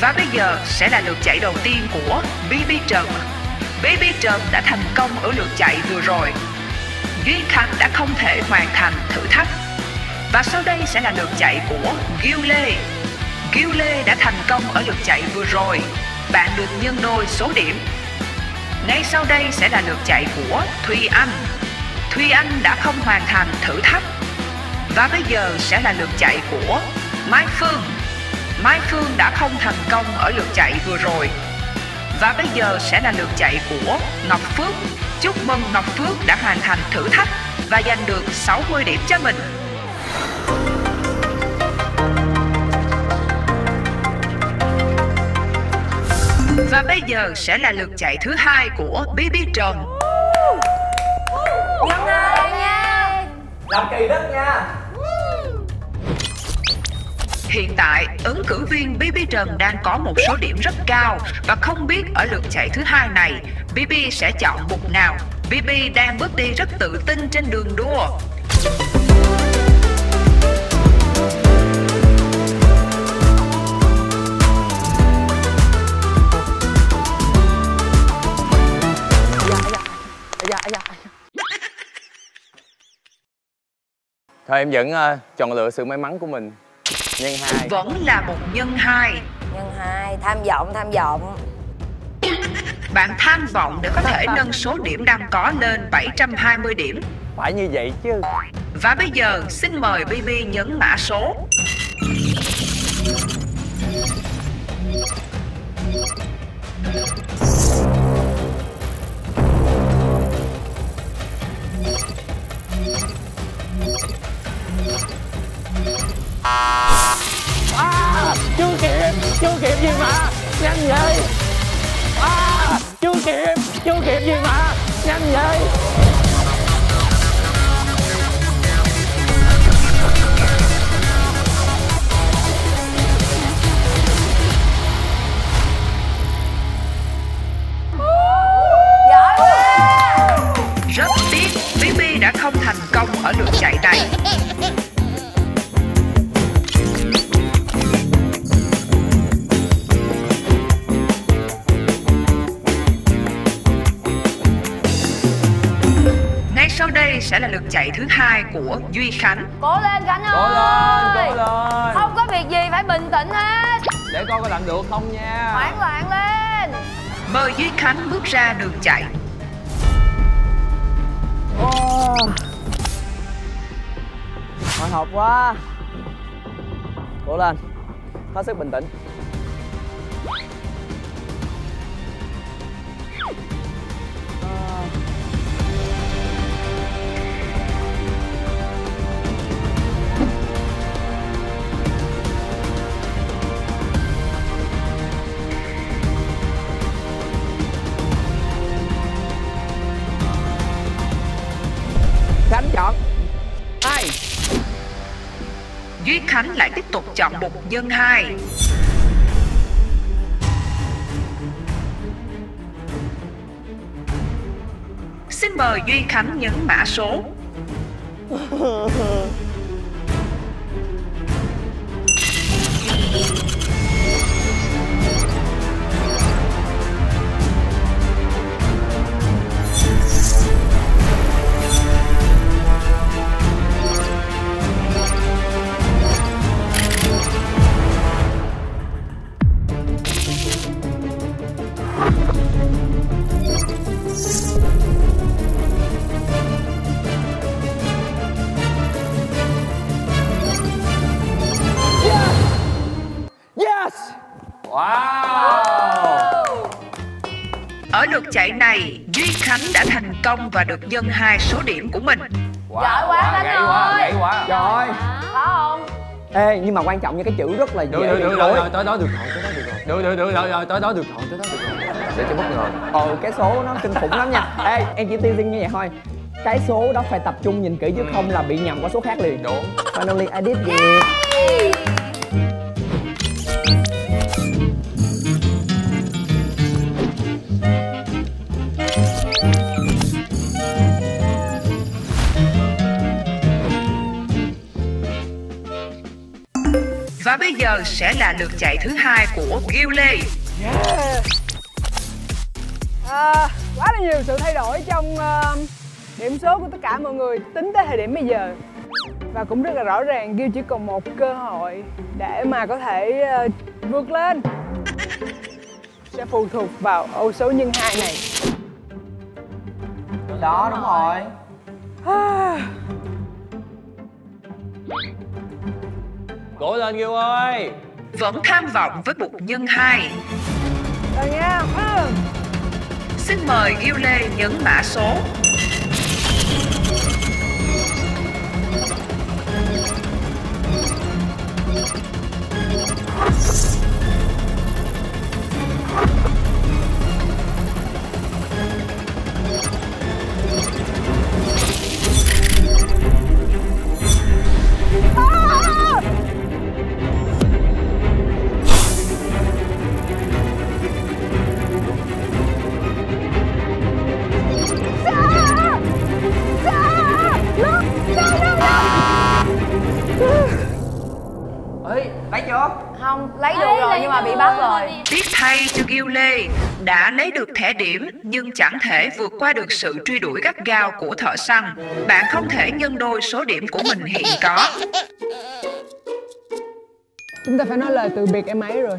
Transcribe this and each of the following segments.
Và bây giờ sẽ là lượt chạy đầu tiên của BB Trần. BB Trần đã thành công ở lượt chạy vừa rồi. Duy Khánh đã không thể hoàn thành thử thách. Và sau đây sẽ là lượt chạy của Gil Lê. Gil Lê đã thành công ở lượt chạy vừa rồi. Bạn được nhân đôi số điểm. Ngay sau đây sẽ là lượt chạy của Thùy Anh. Thùy Anh đã không hoàn thành thử thách. Và bây giờ sẽ là lượt chạy của Mai Phương. Mai Phương đã không thành công ở lượt chạy vừa rồi. Và bây giờ sẽ là lượt chạy của Ngọc Phước. Chúc mừng Ngọc Phước đã hoàn thành thử thách Và giành được 60 điểm cho mình. Và bây giờ sẽ là lượt chạy thứ hai của BB Trần. Nhân ơi nha làm kỳ đất nha. Hiện tại, ứng cử viên BB Trần đang có một số điểm rất cao và không biết ở lượt chạy thứ hai này, BB sẽ chọn mục nào. BB đang bước đi rất tự tin trên đường đua. thôi em vẫn uh, chọn lựa sự may mắn của mình nhân hai Vẫn là một nhân hai. Nhân hai tham vọng tham vọng Bạn tham vọng để có thể nâng số điểm đang có lên 720 điểm. phải như vậy chứ Và bây giờ xin mời BB nhấn mã số. Nhanh vậy. À, chưa kịp chưa kịp gì mà? Nhanh vậy. Sẽ là lượt chạy thứ hai của Duy Khánh. Cố lên Khánh ơi cố lên cố lên! Không có việc gì phải bình tĩnh hết! Để coi có làm được không nha. Hoảng loạn lên! Mời Duy Khánh bước ra đường chạy. hồi hộp quá! Cố lên! Hết sức bình tĩnh hắn Khánh lại tiếp tục chọn mục dân 2. Xin mời Duy Khánh nhấn mã số. chạy này, Duy Khánh đã thành công và được nhân hai số điểm của mình. Giỏi quá Khánh gãy quá ơi. gãy quá Rồi Có không? Ê nhưng mà quan trọng như cái chữ rất là dễ được được được rồi tới đó được rồi tới đó được rồi. Được được được rồi tới đó được rồi tới đó được rồi. Để cho bất ngờ. Ờ cái số nó kinh khủng lắm nha. Ê em chỉ teasing như vậy thôi. Cái số đó phải tập trung nhìn kỹ chứ không là bị nhầm qua số khác liền. Đúng. Finally I did it. Và giờ sẽ là lượt chạy thứ hai của Gil Lê. À, quá là nhiều sự thay đổi trong ờ, điểm số của tất cả mọi người tính tới thời điểm bây giờ. Và cũng rất là rõ ràng Gil chỉ còn một cơ hội để mà có thể ờ, vượt lên. Sẽ phụ thuộc vào ô số nhân hai này. Đó đúng rồi Cố lên Gil ơi Vẫn tham vọng với bục nhân 2. rồi nha ừ. Xin mời Gil Lê nhấn mã số. Ê lấy chưa Không, lấy được rồi nhưng mà bị bắt rồi. Tiếc thay cho Gil Lê? Đã lấy được thẻ điểm nhưng chẳng thể vượt qua được sự truy đuổi gắt gao của thợ săn. Bạn không thể nhân đôi số điểm của mình hiện có. chúng ta phải nói lời từ biệt em ấy rồi.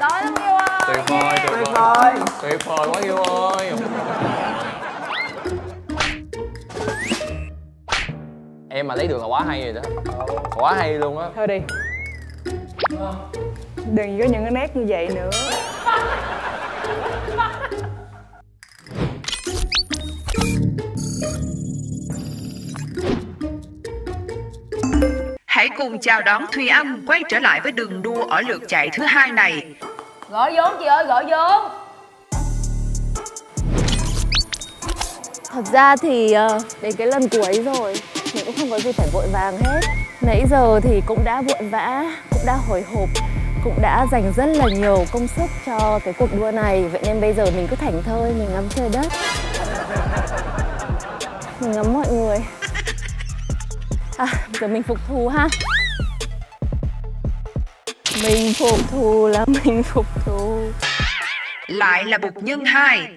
Đói lắm yêu ơi. Tuyệt vời, tuyệt vời. Tuyệt vời quá Gil ơi. Em mà lấy được là quá hay rồi đó. Quá hay luôn á. Thôi đi đừng có những cái nét như vậy nữa. Hãy cùng chào đón Thùy Anh quay trở lại với đường đua ở lượt chạy thứ hai này. Gọi vốn chị ơi, gọi vốn. Thật ra thì ờ, đến cái lần cuối rồi Mình cũng không có gì phải vội vàng hết Nãy giờ thì cũng đã vội vã Cũng đã hồi hộp Cũng đã dành rất là nhiều công sức cho cái cuộc đua này. Vậy nên bây giờ mình cứ thảnh thơi Mình ngắm trời đất. Mình ngắm mọi người. À, giờ mình phục thù ha. Mình phục thù là mình phục thù. Lại là bục nhân 2.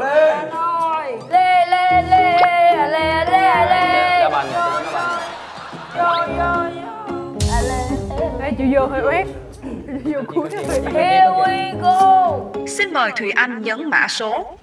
Lê, lê, lê, lê, lê, lê Đá banh chịu vô hơi Chịu vô cuối hơi Here we go. Xin mời Thùy Anh nhấn mã số.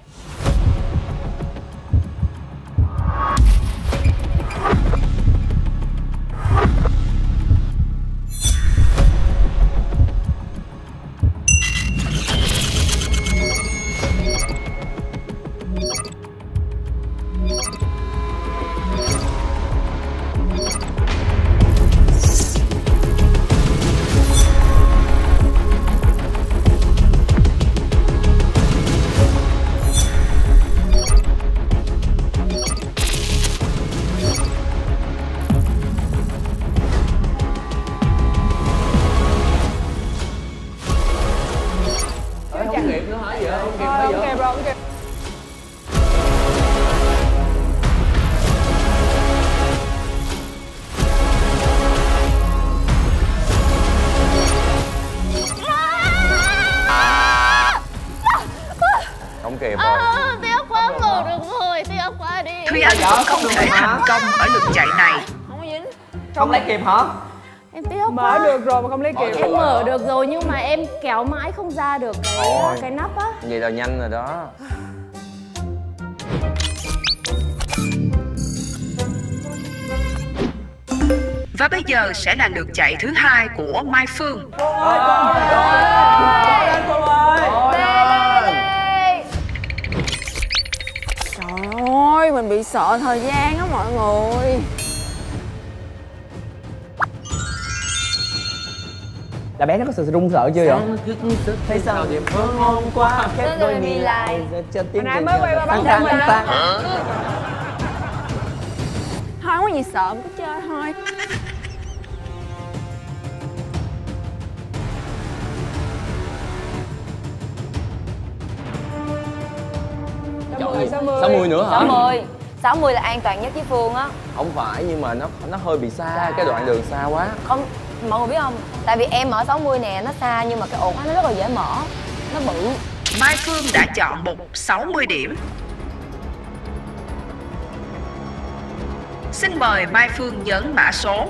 Kịp hả Em tiếc Mở quá được rồi mà không lấy kịp Em mở được rồi nhưng mà em kéo mãi không ra được cái Ôi. cái nắp á Vậy là nhanh rồi đó Và bây giờ sẽ là lượt chạy thứ hai của Mai Phương. Trời ơi, mình bị sợ thời gian á mọi người là bé nó có sự run sợ chưa vậy? Thấy sao? Điểm phương hôm qua khép đôi mi lại tiếng Hồi nãy mới quay qua bắn thêm mình Thôi không có gì sợ, cứ chơi thôi. Sáu mươi, nữa hả? Sáu mươi. 60 là an toàn nhất với Phương á. Không phải nhưng mà nó nó hơi bị xa. cái đoạn đường xa quá. Không, mọi người biết không Tại vì em ở 60 nè, nó xa nhưng mà cái ổ khóa nó rất là dễ mở Nó bự Mai Phương đã chọn một 60 điểm. Xin mời Mai Phương nhấn mã số.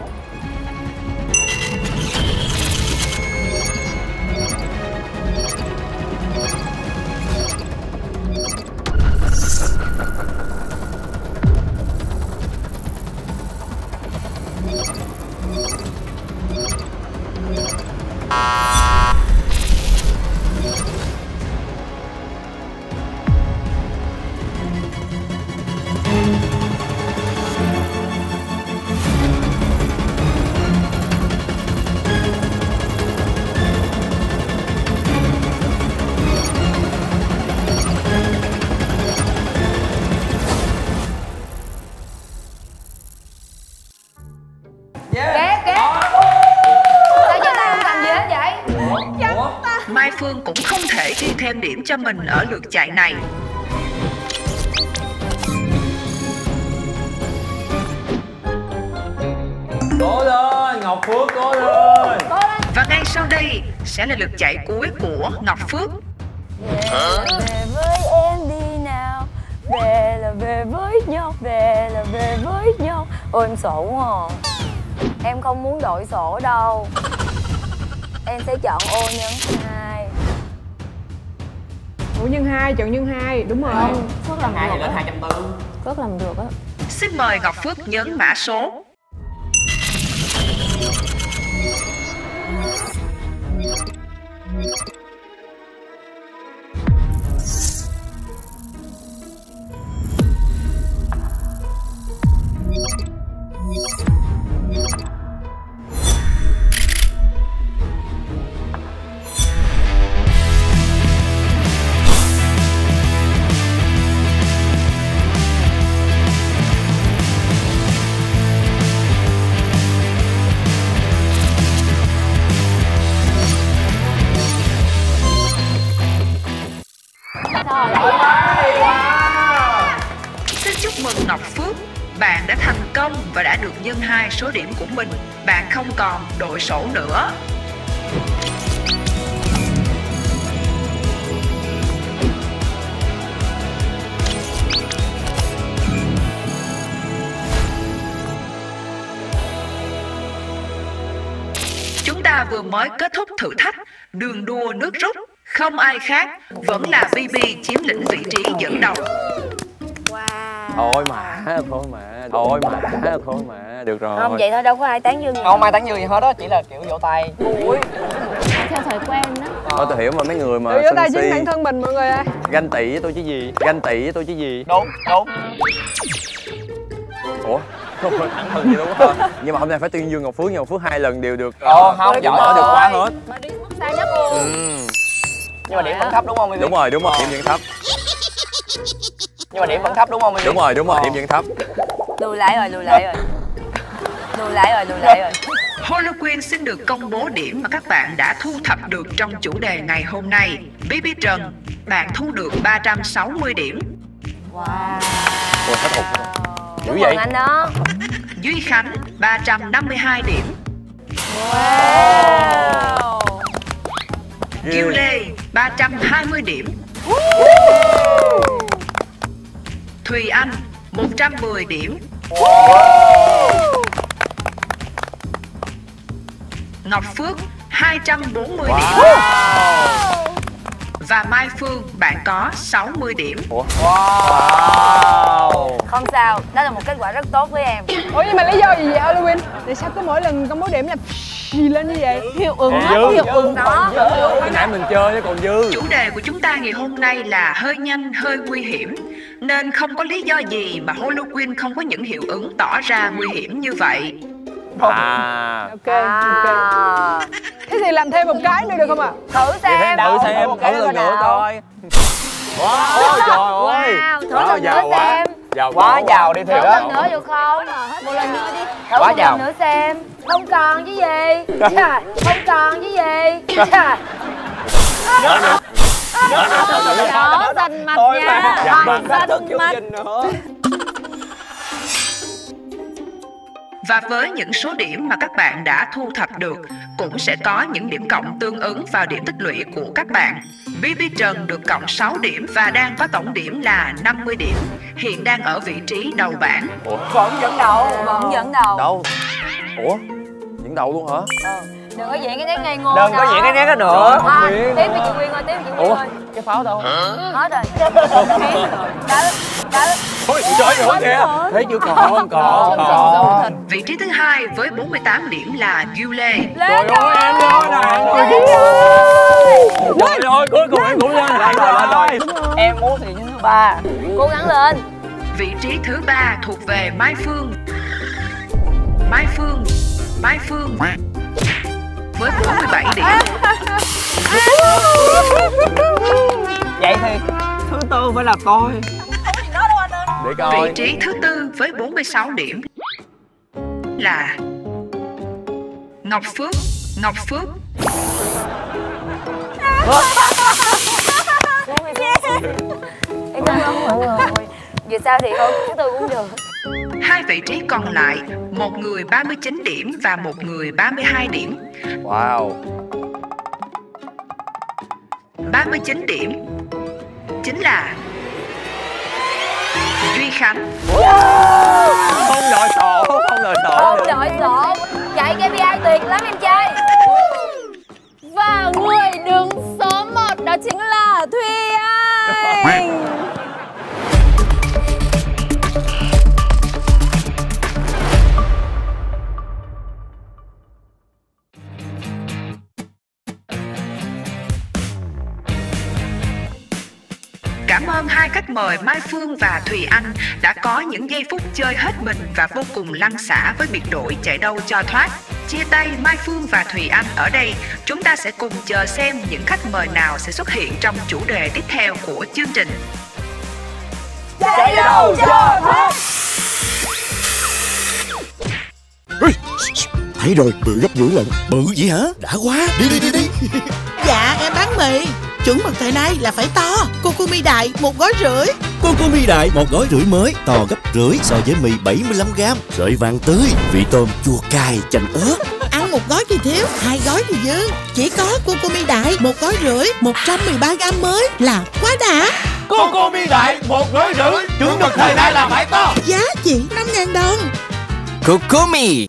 Cho mình ở lượt chạy này. cố lên ngọc phước cố lên Và ngay sau đây sẽ là lượt chạy cuối của Ngọc Phước. Về với em đi nào Về là về với nhau Về là về với nhau Ôi em sợ quá à. Em không muốn đổi sổ đâu Em sẽ chọn ô nhân hai ủa nhân hai chọn nhân hai. Đúng rồi. Phước làm hai thì được lên hai trăm tư. Phước làm được á. Xin mời Ngọc Phước nhấn mã số. Đội sổ nữa. Chúng ta vừa mới kết thúc thử thách đường đua nước rút. Không ai khác, vẫn là BB chiếm lĩnh vị trí dẫn đầu thôi mà thôi mà thôi mà thôi mà. được rồi. Không vậy thôi đâu có ai tán dương gì không ai tán dương gì hết đó chỉ là kiểu vỗ tay. Theo thói quen đó. Thôi tôi hiểu mà mấy người mà tự vỗ tay chính bản thân mình mọi người ơi. Ganh tị với tôi chứ gì ganh tị với tôi chứ gì. Đúng đúng. Ủa? Không phải thẳng hơn gì đúng không nhưng mà hôm nay phải tuyên dương ngọc phước ngọc phước hai lần đều được Ồ, không, điểm giỏi được quá hết. Mà đi mức xa nhất luôn ừ. nhưng mà điểm vẫn thấp đúng không đúng rồi đúng rồi điểm vẫn thấp nhưng mà điểm vẫn thấp đúng không Bibi? đúng rồi đúng rồi Ờ. điểm vẫn thấp Lùi lại rồi, lùi lại rồi Lùi lại rồi, lùi lại rồi Holoqueen xin được công bố điểm mà các bạn đã thu thập được trong chủ đề ngày hôm nay. BB Trần, bạn thu được 360 điểm. Wow ôi hết hụt dữ vậy anh đó Duy Khánh, 352 điểm. Wow Kiều Lê, 320 điểm. Thùy Anh, 110 điểm. Ngọc Phước, 240 điểm. Và Mai Phương, bạn có 60 điểm. wow. Không sao, đó là một kết quả rất tốt với em. Ủa nhưng mà lý do gì vậy Halloween? Tại sao cứ mỗi lần công bố điểm là gì lên như vậy? Hiệu ứng á, dư. hiệu ứng Đó. Hồi nãy mình chơi nó còn dư. Chủ đề của chúng ta ngày hôm nay là hơi nhanh, hơi nguy hiểm. Nên không có lý do gì mà Holoqueen không có những hiệu ứng tỏ ra nguy hiểm như vậy à. Ok ok. À, thế thì làm thêm một cái nữa được không ạ? Thử xem. thử xem một cái thử lần nữa coi. Wow trời ơi. Wow, thử lần nữa giàu quá. xem. Giàu quá giàu đi Thử thiệt lần á. nữa được không? Một lần nữa đi. Thử Quá một giàu. lần nữa xem. Không còn chứ gì. Trời, Không còn chứ gì. Trời Đó, dành mặt Thôi nha. mà, Bằng bằng dành thức chút mặt Và với những số điểm mà các bạn đã thu thập được cũng sẽ có những điểm cộng tương ứng vào điểm tích lũy của các bạn. BB Trần được cộng 6 điểm và đang có tổng điểm là 50 điểm. Hiện đang ở vị trí đầu bảng. vẫn dẫn đầu? Vẫn dẫn đầu. đâu? Ủa? Dẫn đầu luôn hả? Ờ. đừng có diễn cái nét ngây ngô đừng có diễn cái nét đó nữa. À, tiếp với chị Quyên rồi tiếp với chị Quyên ủa? rồi cái pháo đâu? Hết rồi. Đã đã ôi trời ơi kìa thấy chưa? Còn còn còn Vị trí thứ hai với 48 điểm là Yule. lên trời ơi em lên rồi trời ơi cuối cùng em cũng lên. Rồi em muốn thì thứ ba. Cố gắng lên. Vị trí thứ ba thuộc về Mai Phương. Mai Phương, Mai Phương. Với 47 điểm. vậy thì thứ tư phải là tôi để Vị coi trí thứ tư với 46 điểm là Ngọc Phước. Ngọc Phước em cảm ơn mọi người dù sao thì thôi thứ tư cũng được Hai vị trí còn lại, một người 39 điểm và một người 32 điểm. wow 39 điểm chính là Duy Khánh. không đòi sổ không đòi sổ không được. đội sổ chạy KPI tuyệt lắm em trai Và người đứng số 1 đó chính là Thùy Anh Cảm ơn hai khách mời Mai Phương và Thùy Anh đã có những giây phút chơi hết mình và vô cùng lăn xả với biệt đội chạy đâu cho thoát. Chia tay Mai Phương và Thùy Anh ở đây, chúng ta sẽ cùng chờ xem những khách mời nào sẽ xuất hiện trong chủ đề tiếp theo của chương trình. chạy đâu cho thoát Thấy rồi, bự gấp rưỡi lần Bự vậy hả? Đã quá Đi đi đi đi Dạ em bán mì Chuẩn mực thời nay là phải to. Cocomi đại một gói rưỡi. Cocomi đại một gói rưỡi mới To gấp rưỡi so với mì 75g Sợi vàng tươi Vị tôm chua cay chanh ớt. Ăn một gói thì thiếu Hai gói thì dư. Chỉ có Cocomi đại một gói rưỡi 113 gram mới Là quá đã. Cocomi đại một gói rưỡi chuẩn mực thời nay là phải to. Giá chỉ 5 ngàn đồng. Cocomi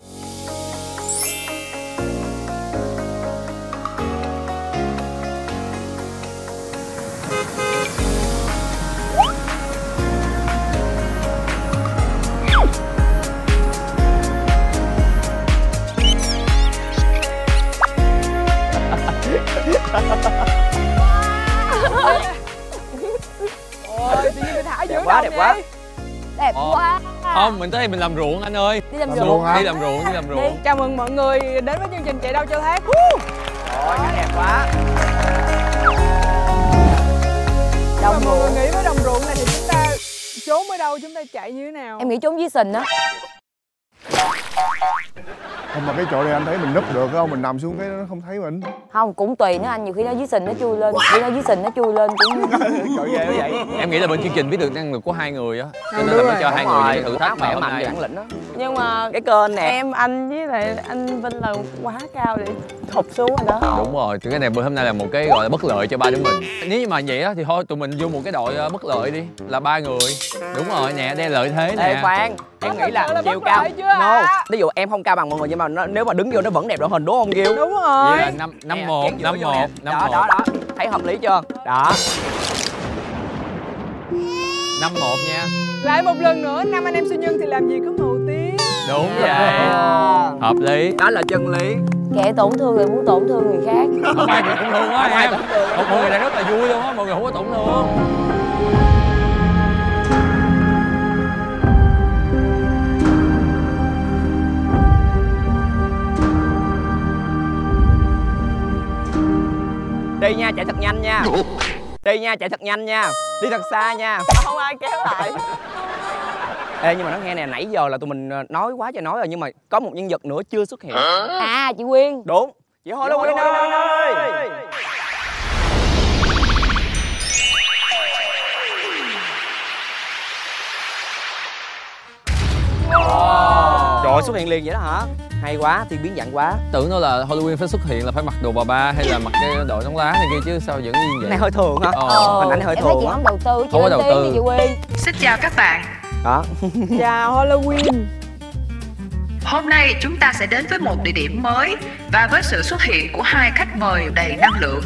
quá, đẹp quá. đẹp Ờ. quá. Không mình tới đây mình làm ruộng anh ơi. Đi làm Làm ruộng ruộng hả? đi làm ruộng. Đi làm ruộng chào mừng mọi người đến với chương trình chạy đâu cho thoát Ôi, nó đẹp quá. Đồng mọi người ruộng. nghĩ với đồng ruộng này thì chúng ta trốn ở đâu chúng ta chạy như thế nào? Em nghĩ trốn dưới sình á không mà cái chỗ này anh thấy mình núp được không? Mình nằm xuống cái nó không thấy mình. Không cũng tùy nữa anh. Nhiều khi nó dưới sình nó chui lên khi nó dưới sình nó chui lên cũng trời ghê quá vậy. Em nghĩ là bên chương trình biết được năng lực của hai người á. Cho nên là mới cho hai người những thử thách mà khỏe hôm mạnh nay bản lĩnh đó Nhưng mà cái kênh nè. em anh với lại anh Vinh là quá cao để thụt xuống rồi đó. Đúng rồi. Thì cái này hôm nay là một cái gọi là bất lợi cho ba đứa mình. Nếu như mà vậy á thì thôi tụi mình vô một cái đội ờ, bất lợi đi. Là ba người. Đúng rồi nè đây lợi thế Ê nè. Khoan em nghĩ là chiều cao no ví dụ em không cao bằng mọi người nhưng mà nó, nếu mà đứng vô nó vẫn đẹp đội hình đúng không Kiều đúng rồi Vậy là năm năm một năm một năm đó một. đó đó. Thấy hợp lý chưa? Đó. Năm một nha. Lại một lần nữa năm anh em siêu nhân thì làm gì có màu tím? Đúng vậy hợp lý. Đó là chân lý. Kẻ tổn thương người muốn tổn thương người khác. Không ai bị tổn thương á em. một mọi người đang rất là vui luôn á mọi người không có tổn thương đi nha chạy thật nhanh nha. Đi nha chạy thật nhanh nha. Đi thật xa nha. Không ai kéo lại. Ê nhưng mà nó nghe nè nãy giờ là tụi mình ờ, nói quá trời nói rồi nhưng mà có một nhân vật nữa chưa xuất hiện. À chị Quyên. Đúng. Chị Hồ Lưu Quyên ơi. Trời Trời xuất hiện liền vậy đó hả? Hay quá, thì biến dạng quá Tưởng đâu là Halloween phải xuất hiện là phải mặc đồ bà ba hay là mặc cái đội nón lá này kia chứ sao vẫn như vậy này hơi thường hả? Ờ. Hình ảnh này hơi em thấy thường chị không đầu tư chị Không có đầu tư. đi chị Quyên Xin chào các bạn. Đó chào Halloween Hôm nay chúng ta sẽ đến với một địa điểm mới và với sự xuất hiện của hai khách mời đầy năng lượng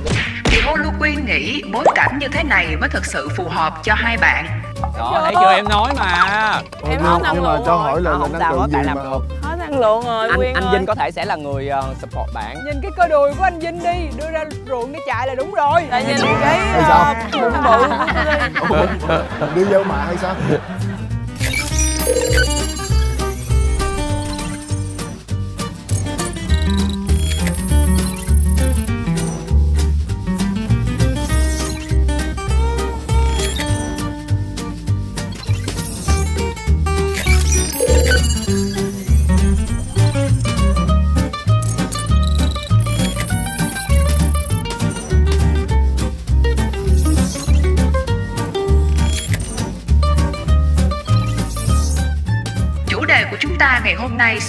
thì Halloween nghĩ bối cảnh như thế này mới thực sự phù hợp cho hai bạn. Đó, thấy chưa em nói mà. Em không năng nhưng mà cho hỏi là, không năng sao, có thể làm mà được hết năng lượng rồi Anh, anh ơi. Vinh có thể sẽ là người ờ, support bạn. Nhìn cái cơ đùi của anh Vinh đi. Đưa ra ruộng để chạy là đúng rồi. Tại nhìn cái bụng bự đi đi gieo mạ hay sao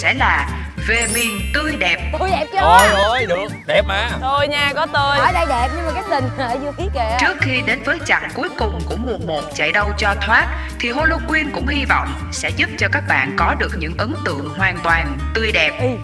sẽ là về miền tươi đẹp. tôi đẹp chưa? Ôi ôi được. Đẹp mà. Tôi nha có tôi. Ở đây đẹp nhưng mà cái sình ở dưới kìa. Trước khi đến với chặng cuối cùng của mùa 1 chạy đâu cho thoát thì Halloween cũng hy vọng sẽ giúp cho các bạn có được những ấn tượng hoàn toàn tươi đẹp. Ê,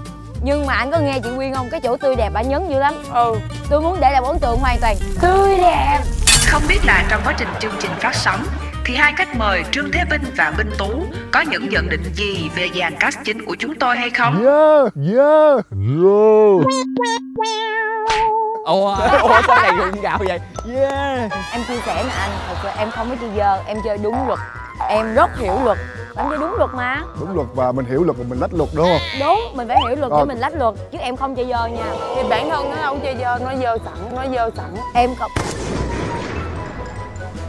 nhưng mà anh có nghe chị Quyên không? Cái chỗ tươi đẹp anh nhấn dữ lắm. Ừ. Tôi muốn để lại ấn tượng hoàn toàn tươi đẹp. Không biết là trong quá trình chương trình phát sóng thì hai khách mời Trương Thế Vinh và Minh Tú có những nhận định gì về dàn cast chính của chúng tôi hay không? yeah yeah yeah Ồ Ủa sao này gượng gạo vậy? Yeah. Em chia sẻ nè anh thật sự em không có chơi dơ em chơi đúng luật. Em rất hiểu luật. Em chơi đúng luật mà. Đúng luật và mình hiểu luật và mình lách luật đúng không? Đúng mình phải hiểu luật để Rồi. mình lách luật chứ em không chơi dơ nha. Thì bản thân nó không chơi dơ Nó dơ sẵn Nó dơ sẵn. Em không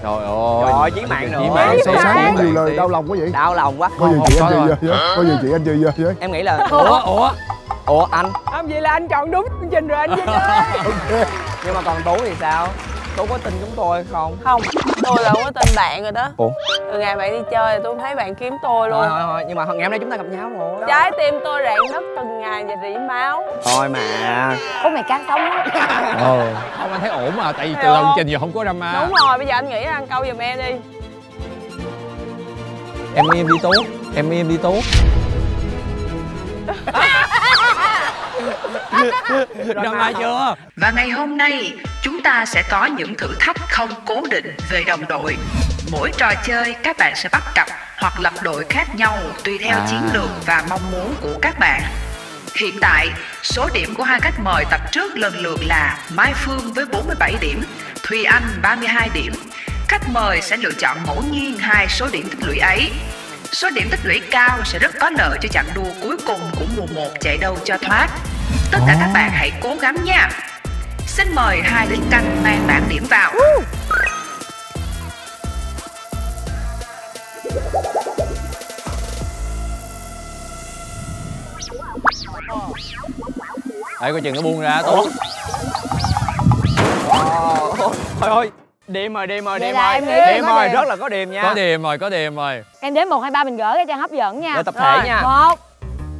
Trời ơi Trời ơi, chí mạng nữa. Chí mạng sao sâu sắc có nhiều lời đau lòng quá vậy. Đau lòng quá. Có gì chị anh chơi rồi. với có gì chị anh chơi với Em nghĩ là Ủa ủa? Ủa? Anh? Không vậy là anh chọn đúng chương trình rồi anh Vinh ơi. Nhưng mà còn Tú thì sao? Tú có tin chúng tôi không? Không Tôi là không có tình bạn rồi đó. Ủa? Từ ngày bạn đi chơi thì tôi không thấy bạn kiếm tôi luôn. Thôi thôi thôi Nhưng mà ngày hôm nay chúng ta gặp nhau rồi. Trái tim tôi rạn nứt từng ngày và rỉ máu. Thôi mà. Khúc này cán sống á Ờ. Không anh thấy ổn mà Tại vì từ không? trình giờ không có drama. Đúng rồi bây giờ anh nghĩ ăn câu giùm em đi. Em im đi Tú Em im đi Tú Drama chưa Và ngày hôm nay chúng ta sẽ có những thử thách không cố định về đồng đội. Mỗi trò chơi các bạn sẽ bắt cặp hoặc lập đội khác nhau tùy theo À. chiến lược và mong muốn của các bạn. Hiện tại, số điểm của hai khách mời tập trước lần lượt là Mai Phương với 47 điểm, Thùy Anh 32 điểm. Khách mời sẽ lựa chọn ngẫu nhiên hai số điểm tích lũy ấy. Số điểm tích lũy cao sẽ rất có lợi cho chặng đua cuối cùng của mùa 1 chạy đâu cho thoát. Tất cả các bạn hãy cố gắng nha. Xin mời hai lính canh mang bảng điểm vào. Ê coi chừng nó buông ra Tú Thôi thôi Điềm rồi, điềm rồi, Vậy điềm là rồi. em nghĩ là Điềm có rồi, điềm. rất là có điềm nha. Có điềm rồi có điềm rồi em đếm một hai ba mình gỡ ra cho hấp dẫn nha. Để tập thể Rồi, nha. một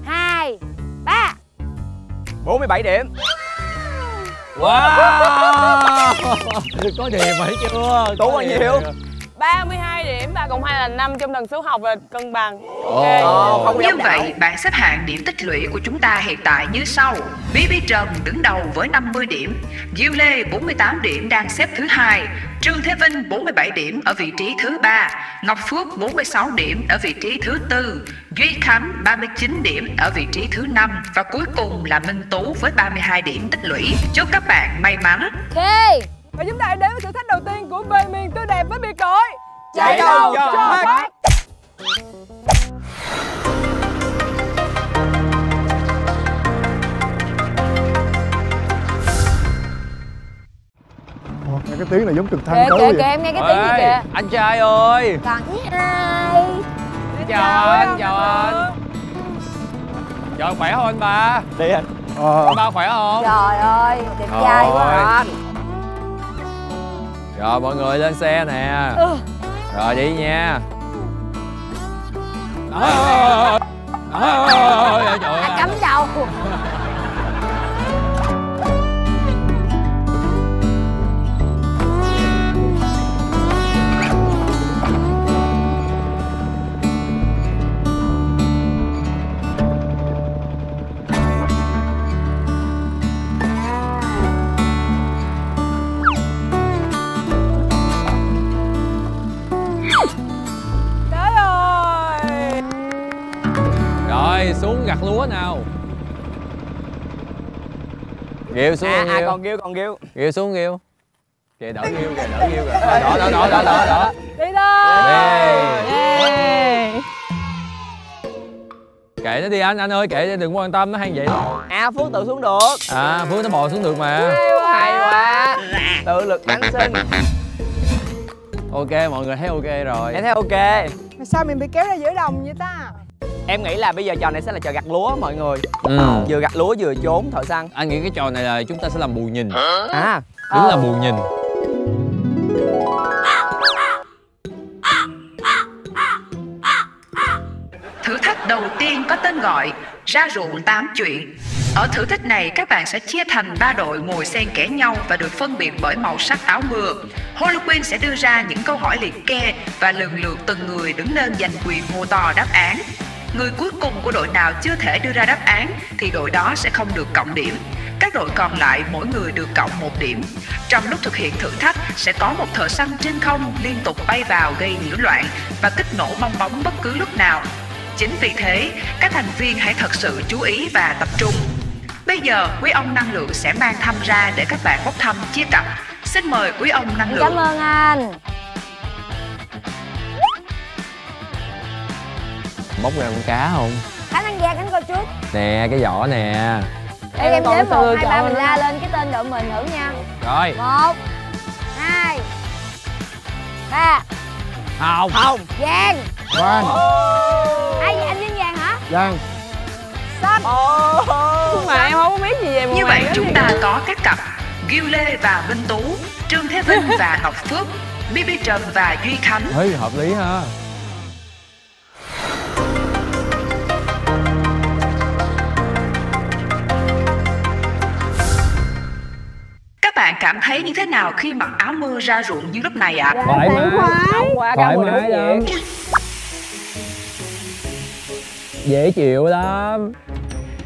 hai ba. 47 điểm. Wow! Có điềm thấy chưa? Tú Có bao điềm nhiêu? Rồi. 32 điểm 3 cộng 2 là 5 trong lần số học là cân bằng Ồ. Ồ, không Như vậy, bảng xếp hạng điểm tích lũy của chúng ta hiện tại như sau. BB Trần đứng đầu với 50 điểm, Diêu Lê 48 điểm đang xếp thứ hai, Trương Thế Vinh 47 điểm ở vị trí thứ ba, Ngọc Phước 46 điểm ở vị trí thứ tư, Duy Khánh 39 điểm ở vị trí thứ năm và cuối cùng là Minh Tú với 32 điểm tích lũy. Chúc các bạn may mắn. ok và chúng ta hãy đến với thử thách đầu tiên của về miền tươi đẹp với biệt đội Chạy đâu cho thoát. Ồ, nghe cái tiếng này giống trực thăng kìa kìa vậy. kìa em nghe cái tiếng gì kìa? Anh trai ơi. Còn ai? Chào anh chào anh. Trời khỏe không anh ba? Đi anh. Ờ, Anh ba khỏe không? Trời ơi đẹp trai quá. Anh Rồi mọi người lên xe nè Ừ. Rồi đi nha Đó. Ôi, ôi, ôi, trời ơi. cắm đầu Tới gặt lúa nào? Ghêu xuống à, à Ghêu. còn kêu còn kêu. Ghêu xuống Ghêu Kìa đỡ Ghêu kìa đỡ Ghêu kìa. Đó đó đó đó đó đó Đi thôi. Đi. Kệ nó đi anh, anh ơi kệ nó đừng quan tâm nó hay vậy. À phú tự xuống được. À Phước nó bò xuống được mà. Hay quá. Hay quá. Tự lực bản sinh. Ok mọi người thấy ok rồi. Em thấy ok. Mà sao mình bị kéo ra giữa đồng vậy ta em nghĩ là bây giờ trò này sẽ là trò gặt lúa mọi người ừ. vừa gặt lúa vừa trốn thợ săn Anh nghĩ cái trò này là chúng ta sẽ làm bù nhìn à Đúng là bù nhìn Thử thách đầu tiên có tên gọi Ra ruộng 8 chuyện. Ở thử thách này các bạn sẽ chia thành 3 đội ngồi xen kẽ nhau và được phân biệt bởi màu sắc áo mưa. Holoqueen sẽ đưa ra những câu hỏi liệt kê và lần lượt từng người đứng lên giành quyền hô to đáp án. Người cuối cùng của đội nào chưa thể đưa ra đáp án thì đội đó sẽ không được cộng điểm. Các đội còn lại mỗi người được cộng một điểm. Trong lúc thực hiện thử thách sẽ có một thợ săn trên không liên tục bay vào gây nhiễu loạn và kích nổ bong bóng bất cứ lúc nào. Chính vì thế, các thành viên hãy thật sự chú ý và tập trung. Bây giờ, quý ông năng lượng sẽ mang thăm ra để các bạn bốc thăm chia cặp. Xin mời quý ông năng cảm lượng. ơn anh Bóc ra con cá không? khánh ăn ra khánh coi trước. Nè cái vỏ nè. Ê, em còn đếm từ một hai chọn ba mình nữa. la lên cái tên đội mình thử nha. Rồi. Một hai ba. Không. Không. Vàng. Quang ai vậy anh viên vàng hả? Giang xanh. Mà em không có biết gì về Như vậy vàng chúng ta có các cặp Ghiêu Lê và Vinh Tú, Trương Thế Vinh và Ngọc Phước, BB Trần và Duy Khánh. Ê hợp lý ha bạn cảm thấy như thế nào khi mặc áo mưa ra ruộng như lúc này ạ? Thoải mái Thoải mái lắm Dễ chịu lắm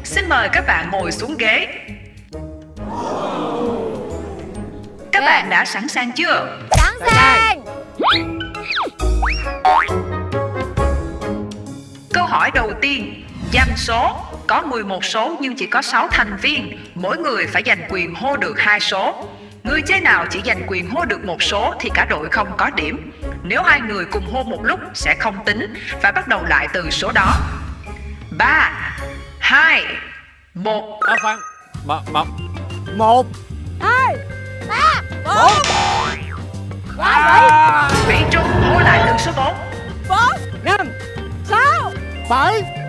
Xin mời các bạn ngồi xuống ghế. Các bạn đã sẵn sàng chưa? sẵn sàng Câu hỏi đầu tiên, danh số. Có 11 số nhưng chỉ có 6 thành viên. Mỗi người phải giành quyền hô được hai số. Người chơi nào chỉ giành quyền hô được một số thì cả đội không có điểm. Nếu hai người cùng hô một lúc sẽ không tính và bắt đầu lại từ số đó. 3 2 1 À khoan. Mà, mà, một. Hai ba bốn. Vĩ Trung hô lại từ số 4 bốn năm. sáu. Bảy. tám Vĩ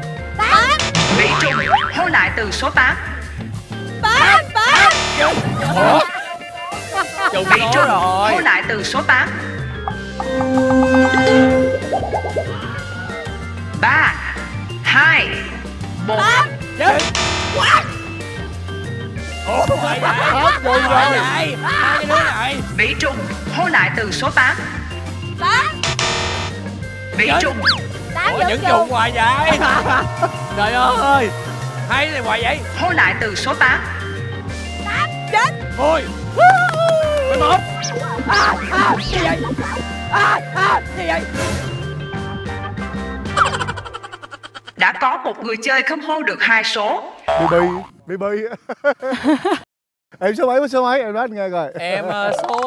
Hô lại từ số 8 tám tám Trùng Vĩ số Trung rồi. Hô lại từ số 8 3 2 1 Ủa mày vậy Hết rồi vậy Hai cái đứa này. Vĩ Trung hô lại từ số 8 tám Vĩ Trung tám Ủa trùng. trùng hoài vậy. Trời ơi Hai này hoài vậy? Hô lại từ số 8 Thôi. Mười một à, à, gì vậy? À, à, gì vậy? Đã có một người chơi không hô được hai số. BB BB Em số mấy số mấy? Em nói anh nghe coi. Em ờ, số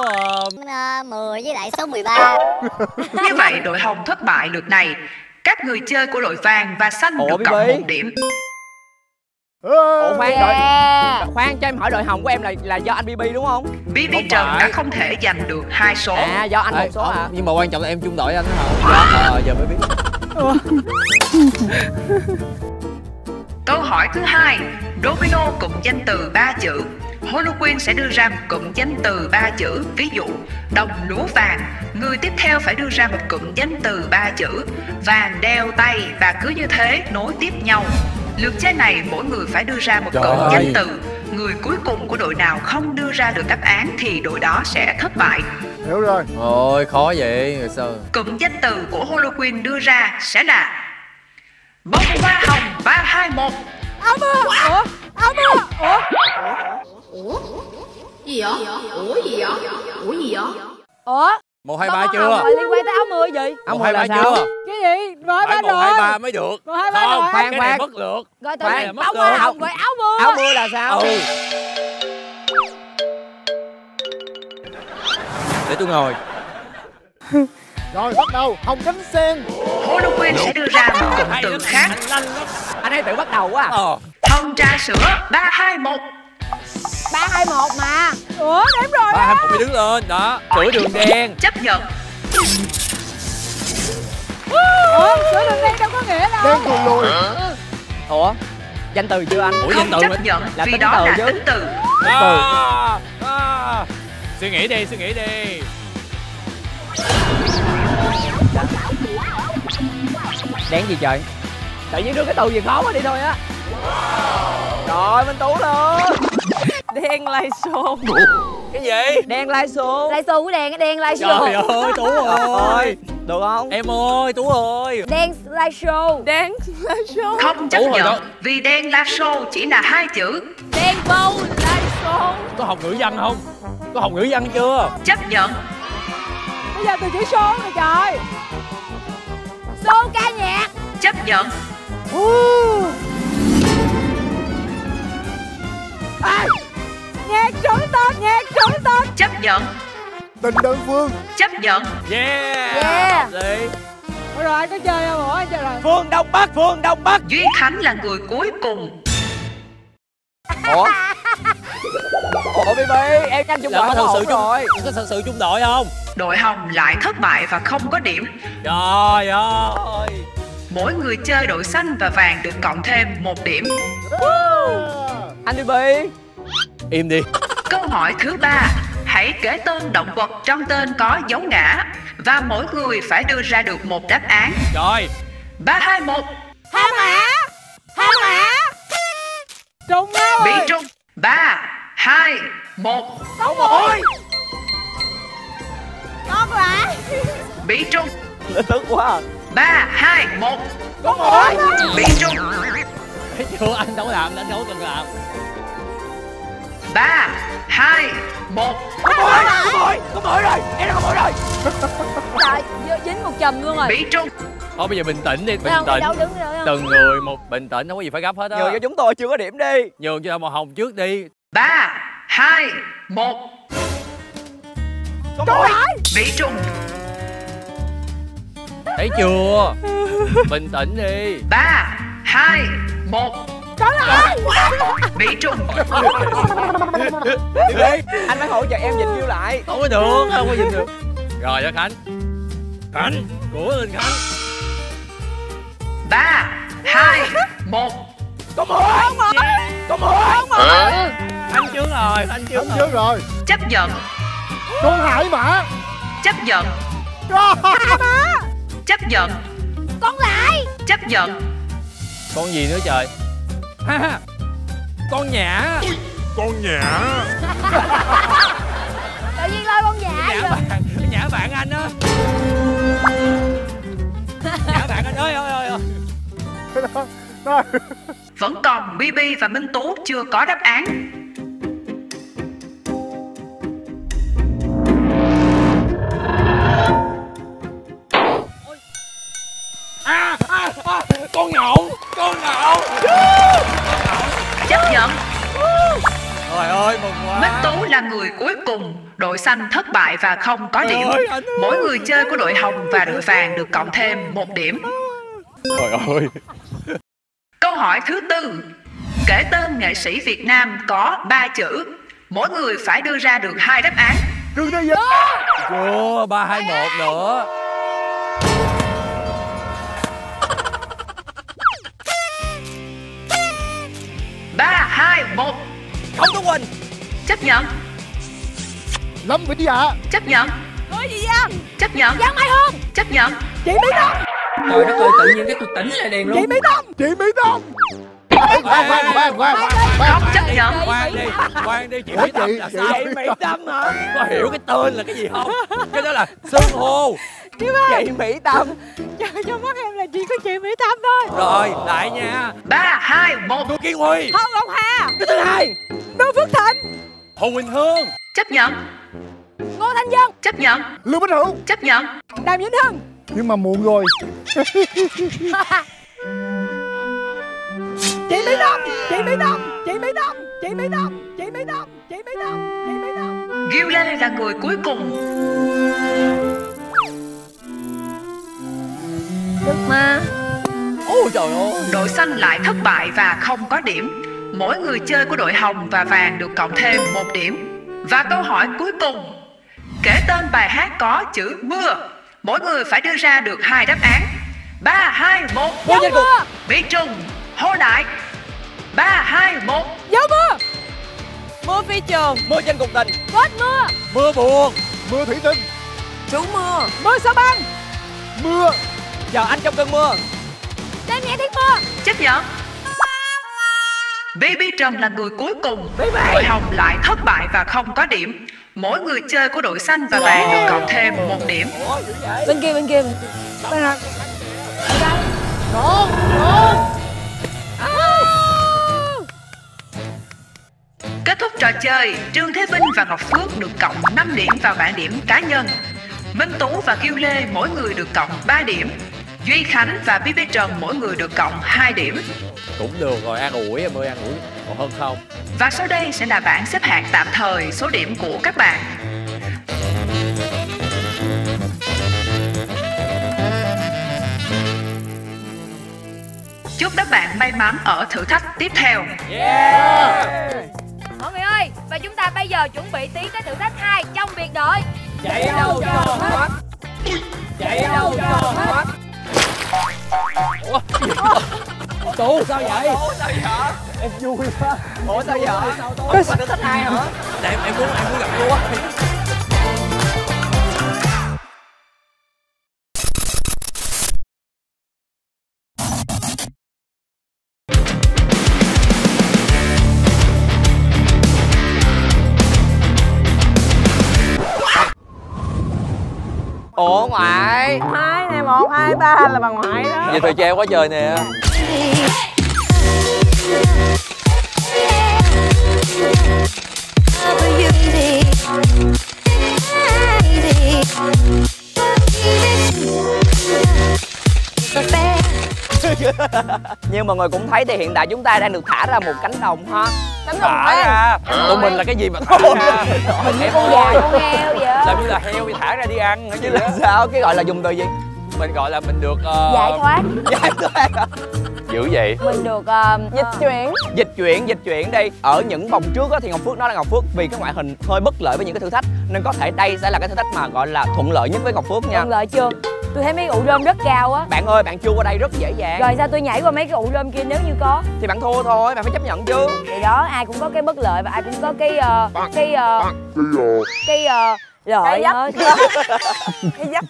ờ, 10 với lại số 13 Như vậy đội hồng thất bại lượt này. Các người chơi của đội vàng và xanh Ủa, được cộng một điểm Ủa khoan đội yeah. khoan cho em hỏi đội hồng của em là là do anh BB đúng không? BB Không Trần phải. đã không thể giành được hai số À do anh Ê, một số không, hả? Nhưng mà quan trọng là em chung đội anh hả Ờ giờ mới biết Câu hỏi thứ hai Domino cùng danh từ ba chữ Holoquin sẽ đưa ra một cụm danh từ ba chữ, ví dụ đồng lúa vàng. Người tiếp theo phải đưa ra một cụm danh từ ba chữ vàng đeo tay và cứ như thế nối tiếp nhau. Lượt chơi này mỗi người phải đưa ra một Trời cụm ơi. danh từ. Người cuối cùng của đội nào không đưa ra được đáp án thì đội đó sẽ thất bại. hiểu rồi Ôi khó vậy rồi sao Cụm danh từ của Holoquin đưa ra sẽ là bông hoa hồng 321 áo mưa ủa áo mưa ủa Gì vậy? Ủa gì vậy? Ủa gì vậy? ủa một hai ba chưa? hồng liên quan tới áo mưa gì một hai ba chưa? cái gì? Rồi ba một hai rồi. ba mới được. Một hai ba không rồi. cái này khoan. mất lượt. Gọi Khoan. tôi mất lượt hoa hồng rồi áo mưa. Áo mưa là sao? Ừ. Để tôi ngồi. Rồi bắt đầu hồng cánh sen. Holoquin sẽ đưa ra một cụm từ khác. Anh ấy tự bắt đầu quá à. ờ. Thông trà sữa 321 ba hai một mà. Ủa đếm rồi ba hai một mới đứng lên. Đó sữa đường đen. Chấp nhận. Ủa sữa đường đen đâu có nghĩa đâu đen thùi lùi ủa danh từ chưa anh? Ủa danh Không từ chấp mình nhận Là vì tính đó từ là chứ. tính từ. À, à. suy nghĩ đi suy nghĩ đi. Đen gì trời? Tự nhiên đưa cái từ gì khó quá đi thôi á. Rồi minh tú luôn Đen lai xô cái gì? Đen lai xô Lai xô của đen, cái đen lai trời show ơi tú ơi. Được không? Em ơi tú ơi. Đen lai show. Đen lai xô Không chấp đó- nhận vì đen la show chỉ là hai chữ. Đen bâu lai show. Có học ngữ văn không? Có học ngữ văn chưa? Chấp nhận. Bây giờ từ chữ số rồi trời. Show ca nhạc. Chấp nhận nhạc trữ tình nhạc trữ tình Chấp nhận. Tình đơn phương. Chấp nhận. Yeah. Yeah. Rồi anh có chơi không ủa anh chơi rồi phương đông bắc phương đông bắc. Duy Khánh là người cuối cùng. Ủa? Ủa bb em nhanh chung đội có thật sự chung rồi. có thật sự chung đội không? Đội hồng lại thất bại và không có điểm. Trời ơi. Mỗi người chơi đội xanh và vàng được cộng thêm một điểm. Anh bb im đi. Câu hỏi thứ ba. Hãy kể tên động vật trong tên có dấu ngã Và mỗi người phải đưa ra được một đáp án. Trời 3, 2, 1 ha mã ha mã trùng nhau Bị rồi trung 3, 2, 1 con một. Con lại Bị trung tức quá à. 3, 2, 1 con một. Bị trung thấy chưa anh đâu làm anh đâu cần làm 3, 2, 1 có mũi có mũi rồi em đã có mũi rồi. Trời, dí- dính một chùm luôn rồi. Bị trung thôi bây giờ bình tĩnh đi bình tĩnh. đâu đứng đâu từng người một bình tĩnh không có gì phải gấp hết á. Nhường cho chúng tôi chưa có điểm đi. Nhường cho màu hồng trước đi. 3, 2, 1 có mũi Bị trung thấy chưa? Bình tĩnh đi. 3, 2, 1 Bị trung. Anh phải hỗ trợ em nhìn view lại. Không có được không có nhìn được. Rồi cho khánh. Khánh của lên khánh. 3, 2, 1 có mũi có mũi khánh trước rồi khánh trước Đánh rồi. trước rồi. Chấp nhận. Con hải mã. Chấp nhận. Chấp nhận. Con lại. Chấp nhận. Con gì nữa trời ha con nhã. Con nhã. Tự nhiên lôi con nhã nhã rồi bạn nhã bạn anh á nhã bạn anh ơi ơi ơi. Vẫn còn BB và Minh Tú chưa có đáp án con nhậu con nhậu. Chấp nhận. Trời ơi mừng quá. Minh Tú là người cuối cùng Đội xanh thất bại và không có điểm. ơi. Mỗi người chơi của đội hồng và đội vàng được cộng thêm một điểm. Trời ơi. Câu hỏi thứ tư. Kể tên nghệ sĩ Việt Nam có 3 chữ. Mỗi người phải đưa ra được hai đáp án. Trương Thế Vinh chưa ba hai một nữa ba hai một. Không có quỳnh Chấp nhận. Lâm Vĩnh Dạ Chấp nhận. Hứa gì Giang Chấp nhận. Giang Mai Hương Chấp nhận. Chị mỹ tâm. Trời đất ơi tự nhiên cái tôi tỉnh lại liền chị luôn mỹ tâm. Chị Mỹ Tâm. Khoan khoan khoan khoan Không chấp nhận. Khoan đi khoan đi chị mỹ tâm chị là chị sao? Mỹ tâm hả? Có hiểu cái tên là cái gì không? Cái đó là xưng hô chị ơi chị mỹ tâm trời trong mắt em là chỉ có chị mỹ tâm thôi. Rồi lại nha. Ba hai một. Ngô Kiên Huy. Hồng Ngọc Hà. Cái thứ hai. Đỗ Phước Thịnh. Hồ Quỳnh Hương. Chấp nhận. Ngô Thanh Dân. Chấp nhận. Lưu Bích Hữu. Chấp nhận. Đàm Vĩnh Hưng. Nhưng mà muộn rồi. Chị mỹ tâm chị mỹ tâm chị mỹ tâm chị mỹ tâm chị mỹ tâm chị mỹ tâm chị mỹ tâm. Ghiêu Lê là người cuối cùng Đức ma ôi trời ơi. Đội xanh lại thất bại và không có điểm. Mỗi người chơi của đội hồng và vàng được cộng thêm một điểm. Và câu hỏi cuối cùng. Kể tên bài hát có chữ mưa. Mỗi người phải đưa ra được hai đáp án. Ba hai một. Mưa trên cục Bị trùng Hô đại. Ba hai một. Gió mưa. Mưa phi trường. Mưa trên cục tình Kết mưa. Mưa buồn Mưa thủy tinh. Trú mưa. Mưa sao băng? Mưa chờ anh trong cơn mưa. Đêm nhẹ tiếng mưa. Chấp nhận Baby Trầm là người cuối cùng Đội hồng lại thất bại và không có điểm. Mỗi người chơi của đội xanh và vàng được cộng thêm một điểm. Bên kia bên kia. Đây là Kết thúc trò chơi, Trương Thế Vinh và Ngọc Phước được cộng 5 điểm vào bảng điểm cá nhân. Minh Tú và Kiêu Lê mỗi người được cộng 3 điểm. Duy Khánh và BB Trần mỗi người được cộng 2 điểm. cũng được rồi an ủi em ơi an ủi còn hơn không Và sau đây sẽ là bảng xếp hạng tạm thời số điểm của các bạn. Chúc các bạn may mắn ở thử thách tiếp theo. Mọi người ơi, và chúng ta bây giờ chuẩn bị tiến tới thử thách 2 trong biệt đội chạy đâu cho hết chạy đâu cho hết tú sao vậy? em vui quá. Ủa sao vậy? Có thử thách hai hả? Để em em muốn em muốn gặp vua ủa ngoại. Hai này một hai ba là bà ngoại đó. Vậy thời trang quá trời nè như mọi người cũng thấy thì hiện tại chúng ta đang được thả ra một cánh đồng ha. Cánh đồng thả ra. tụi mình là cái gì mà thả ra? em Con gà, con heo vậy? Làm như là heo bị thả ra đi ăn hả chứ? Là sao? Cái gọi là dùng từ gì? Mình gọi là mình được ờ, Giải thoát. giải thoát dữ vậy? Mình được ờ, Dịch chuyển. Dịch chuyển dịch chuyển đi. Ở những vòng trước á, thì ngọc phước nói là ngọc phước vì cái ngoại hình hơi bất lợi với những cái thử thách nên có thể đây sẽ là cái thử thách mà gọi là thuận lợi nhất với ngọc phước nha. Thuận lợi chưa? Tôi thấy mấy cái ụ rơm rất cao á. Bạn ơi bạn chui qua đây rất dễ dàng. Rồi sao tôi nhảy qua mấy cái ụ rơm kia nếu như có? Thì bạn thua thôi bạn phải chấp nhận chứ. Thì đó, ai cũng có cái bất lợi và ai cũng có cái ờ, cái ờ, cái ờ, lợi Cái hết Cái dấp.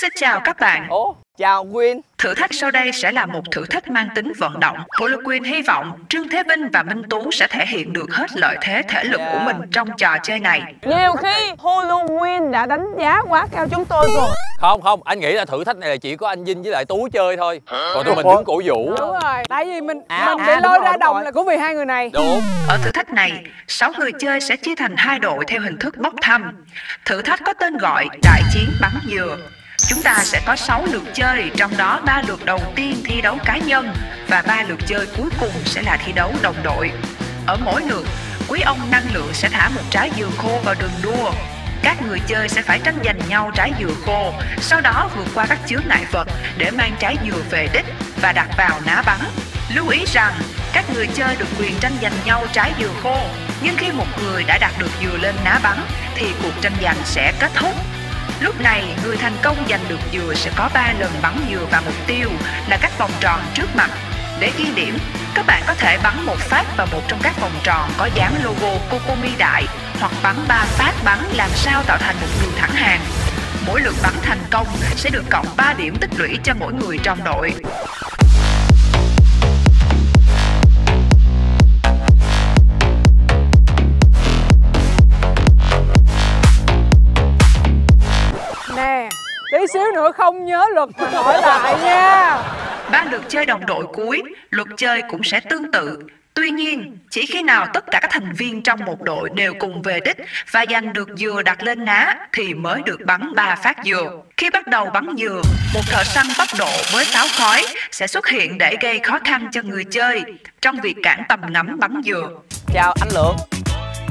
Xin chào các bạn. ủa chào quyên Thử thách sau đây sẽ là một thử thách mang tính vận động. Holoquin hy vọng Trương Thế Vinh và Minh Tú sẽ thể hiện được hết lợi thế thể lực của mình trong trò chơi này. Nhiều khi Halloween đã đánh giá quá cao chúng tôi rồi không không anh nghĩ là thử thách này là chỉ có anh Vinh với lại Tú chơi thôi còn tụi mình đứng cổ vũ Đúng rồi Tại vì mình À, mình à, bị đúng lôi ra đồng rồi. là cũng vì hai người này đúng Ở thử thách này, 6 người chơi sẽ chia thành hai đội theo hình thức bốc thăm. Thử thách có tên gọi Đại chiến bắn dừa. Chúng ta sẽ có 6 lượt chơi, trong đó 3 lượt đầu tiên thi đấu cá nhân và 3 lượt chơi cuối cùng sẽ là thi đấu đồng đội. Ở mỗi lượt, quý ông năng lượng sẽ thả một trái dừa khô vào đường đua. Các người chơi sẽ phải tranh giành nhau trái dừa khô, sau đó vượt qua các chướng ngại vật để mang trái dừa về đích và đặt vào ná bắn. Lưu ý rằng, các người chơi được quyền tranh giành nhau trái dừa khô, nhưng khi một người đã đặt được dừa lên ná bắn thì cuộc tranh giành sẽ kết thúc. Lúc này, người thành công giành được dừa sẽ có 3 lần bắn dừa vào mục tiêu là các vòng tròn trước mặt. Để ghi điểm, các bạn có thể bắn một phát vào một trong các vòng tròn có dán logo Cocomi Đại hoặc bắn ba phát bắn làm sao tạo thành một đường thẳng hàng. Mỗi lượt bắn thành công sẽ được cộng 3 điểm tích lũy cho mỗi người trong đội. Xíu nữa không nhớ luật mà hỏi lại nha Ba lượt chơi đồng đội cuối, luật chơi cũng sẽ tương tự. Tuy nhiên, chỉ khi nào tất cả các thành viên trong một đội đều cùng về đích và giành được dừa đặt lên ná thì mới được bắn ba phát dừa. Khi bắt đầu bắn dừa, một thợ săn tốc độ với pháo khói sẽ xuất hiện để gây khó khăn cho người chơi trong việc cản tầm ngắm bắn dừa. Chào anh Lượng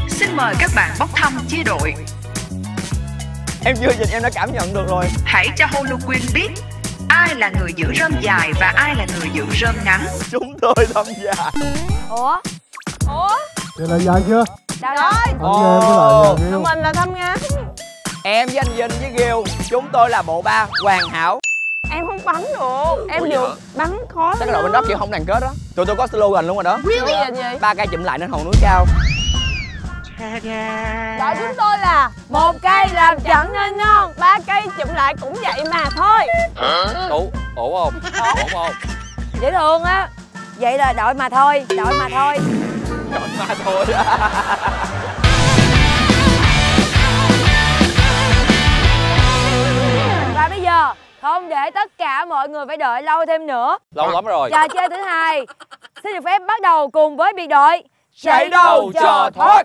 Xin mời các bạn bốc thăm chia đội. Em chưa nhìn em đã cảm nhận được rồi. Hãy cho Holoquin biết ai là người giữ rơm dài và ai là người giữ rơm ngắn. Chúng tôi tham gia ủa? Ủa, vậy là dài chưa? Rồi. Với em với lại tụi mình là thăm ngắn Em với anh Vinh với Ghiêu Chúng tôi là bộ ba hoàn hảo. Em không bắn được. Em vừa bắn khó Chắc là đội bên đó kiểu không đoàn kết đó. Tụi tôi có slogan luôn rồi đó. Really? gì? Ba cây chụm lại nên hòn núi cao Đội chúng tôi là một cây làm chẳng nên non ba cây chụm lại cũng vậy mà thôi. Ủa, ổn không? Ổn không? dễ thương á. Vậy là đội mà thôi đội mà thôi. Chọn ma thôi. Và bây giờ không để tất cả mọi người phải đợi lâu thêm nữa. Lâu lắm rồi. Trò chơi thứ hai xin được phép bắt đầu cùng với biệt đội. Chạy đầu trò thoát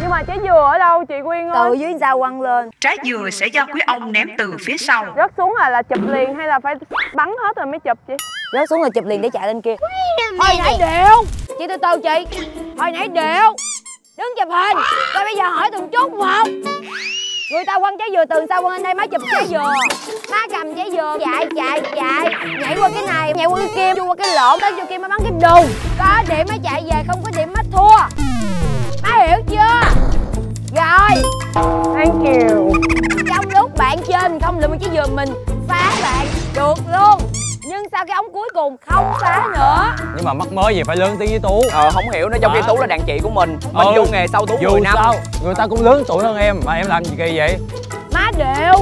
Nhưng mà trái dừa ở đâu chị Quyên từ ơi dưới sao quăng lên. Trái dừa sẽ do quý ông ném từ phía sau. Rớt xuống là là chụp liền hay là phải bắn hết rồi mới chụp chị? Rớt xuống là chụp liền để chạy lên kia. Hồi nãy đều chị từ từ chị. Hồi nãy đều đứng chụp hình. Rồi bây giờ hỏi từng chút một người ta quăng trái dừa từ sau quăng lên đây má chụp trái dừa. Má cầm trái dừa. Chạy chạy chạy. Nhảy qua cái này nhảy qua cái kia chui qua cái lỗ tới vô kia má bắn cái đùng có điểm má chạy về không có điểm má thua. Má hiểu chưa? Rồi. Thank you. Trong lúc bạn trên không lượm trái dừa mình phá bạn. Được luôn nhưng sau cái ống cuối cùng không phá nữa? Nhưng mà mắc mới gì phải lớn tiếng với Tú. Ờ không hiểu nữa trong khi? Tú là đàn chị của mình Mình Ừ. vô nghề sau Tú Dù 10 năm. sao người ta cũng lớn tuổi hơn em. Mà em làm gì kỳ vậy? Má đều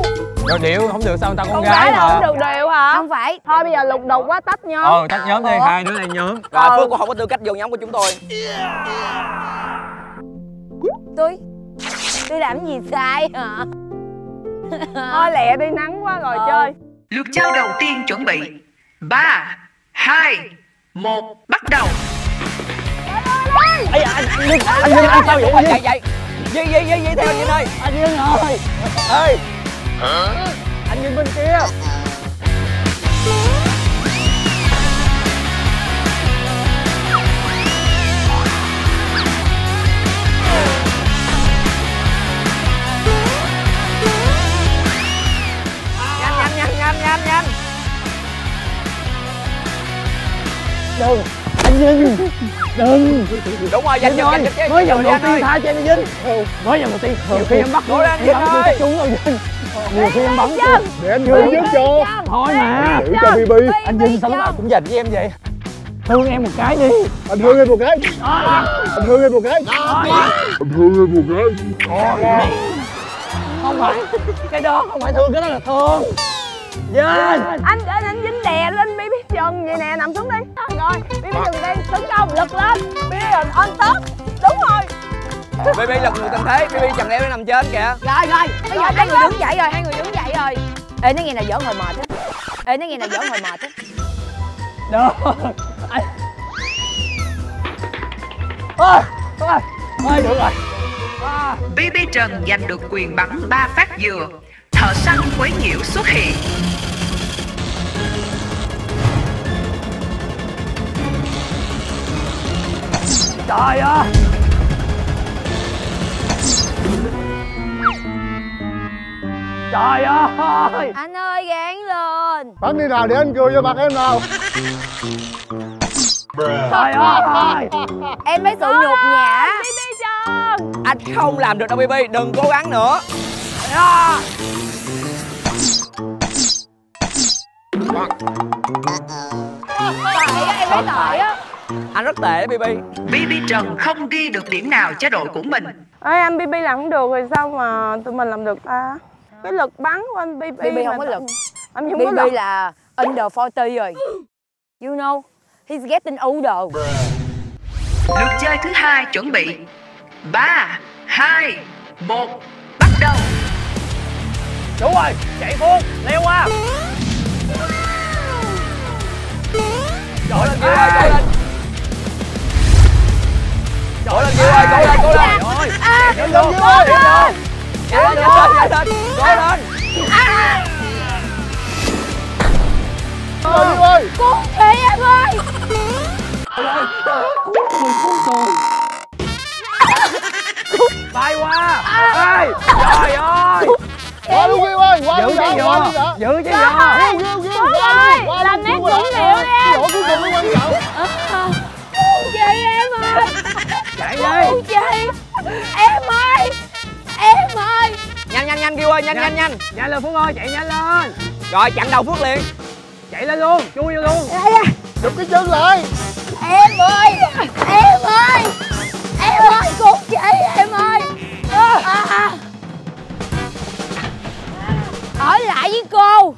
Rồi điệu không được sao người ta con Con gái là mà. không được đều hả? Không phải. Thôi bây giờ lục đục quá tách nhóm. Ờ tách nhóm đi hai đứa này nhóm. Rồi Ừ. Phước cũng không có tư cách vô nhóm của chúng tôi. Tôi? Tôi làm gì sai hả? Thôi lẹ đi nắng quá rồi Ờ. chơi. Lượt chơi đầu tiên chuẩn bị. 3, 2, 1, bắt đầu. Ây anh anh Vinh anh Vinh anh sao vậy? Anh Chạy Vinh chạy Di Di Di Di theo anh Vinh ơi. Anh Vinh ơi. Ơi anh Vinh bên kia. Nhanh nhanh nhanh nhanh nhanh đừng anh Vinh đừng. Đúng rồi Vinh nhanh nhanh mới vòng đầu tiên tha cho em đi Vinh mới vòng đầu tiên. Nhiều khi em bắt lên, em Vinh ơi. trúng rồi Vinh. Nhiều khi em bắn để anh Hương giúp cho. Thôi mà. Giữ cho BB anh Vinh sao lúc nào cũng dành với em vậy. Thương em một cái đi. Anh Hương em một cái. Anh Hương em một cái. Anh Hương em một cái. Không phải. Cái đó không phải thương cái đó là thương. Vinh. Anh anh anh dính đè lên Baby Trần vậy nè nằm xuống đi. Rồi Baby Trần đây tấn công lực lên. Baby Trần on top Đúng rồi. BB lật người tình thế BB chẳng lẽ nó nằm trên kìa. Rồi rồi bây giờ hai người đứng dậy rồi hai người đứng dậy rồi. Ê nó nghe là giỡn hồi mệt á. Ê nó nghe là giỡn hồi mệt á. Được ôi ôi ôi được rồi. À. BB Trần giành được quyền bắn 3 phát dừa. Thợ săn quấy nhiễu xuất hiện. Trời ơi. Trời ơi. Anh ơi gán lên. Bắn đi nào để anh cười vô mặt em nào. Trời ơi. Em mấy sự nhục nhã. Anh không làm được đâu BB đừng cố gắng nữa. À. Tệ á, em thấy tệ á anh rất tệ BB BB Trần không ghi được điểm nào cho đội của mình. Ê, anh BB làm không được rồi sao mà tụi mình làm được ta? Cái lực bắn của anh BB BB không có lực. Anh không có BB lực. là under 40 rồi. You know He's getting older. Lượt chơi thứ hai chuẩn bị. 3, 2, 1 Bắt đầu. Đúng rồi, chạy Phương, leo qua. Trội lên kia ơi, trội lên kia ơi, trội lên, trội lên. Rồi, chạy lên kia ơi, chạy lên. Chạy lên, chạy lên, trội lên. Ơi, ơi. Cứu chị em ơi. Bay qua. Ê, trời ơi. Qua luôn Ghiêu ơi, qua Giữ luôn cái luôn giò, đã. giữ cái ơi. Ghiêu, Ghiêu, Phước qua ơi, luôn, làm nét dữ liệu đi em. Chỗ cuối cùng mới quan trọng. chị em ơi Chạy đi chị Em ơi. Em ơi. Nhanh, nhanh, nhanh, kêu ơi, nhanh, nhanh, nhanh Nhanh. Lên Phước ơi, chạy nhanh lên. Rồi, chặn đầu Phước liền. Chạy lên luôn, chui vô luôn. Chụp cái chân lại. Em ơi. Em ơi. Em ơi cứu chị em ơi. À. Ở lại với cô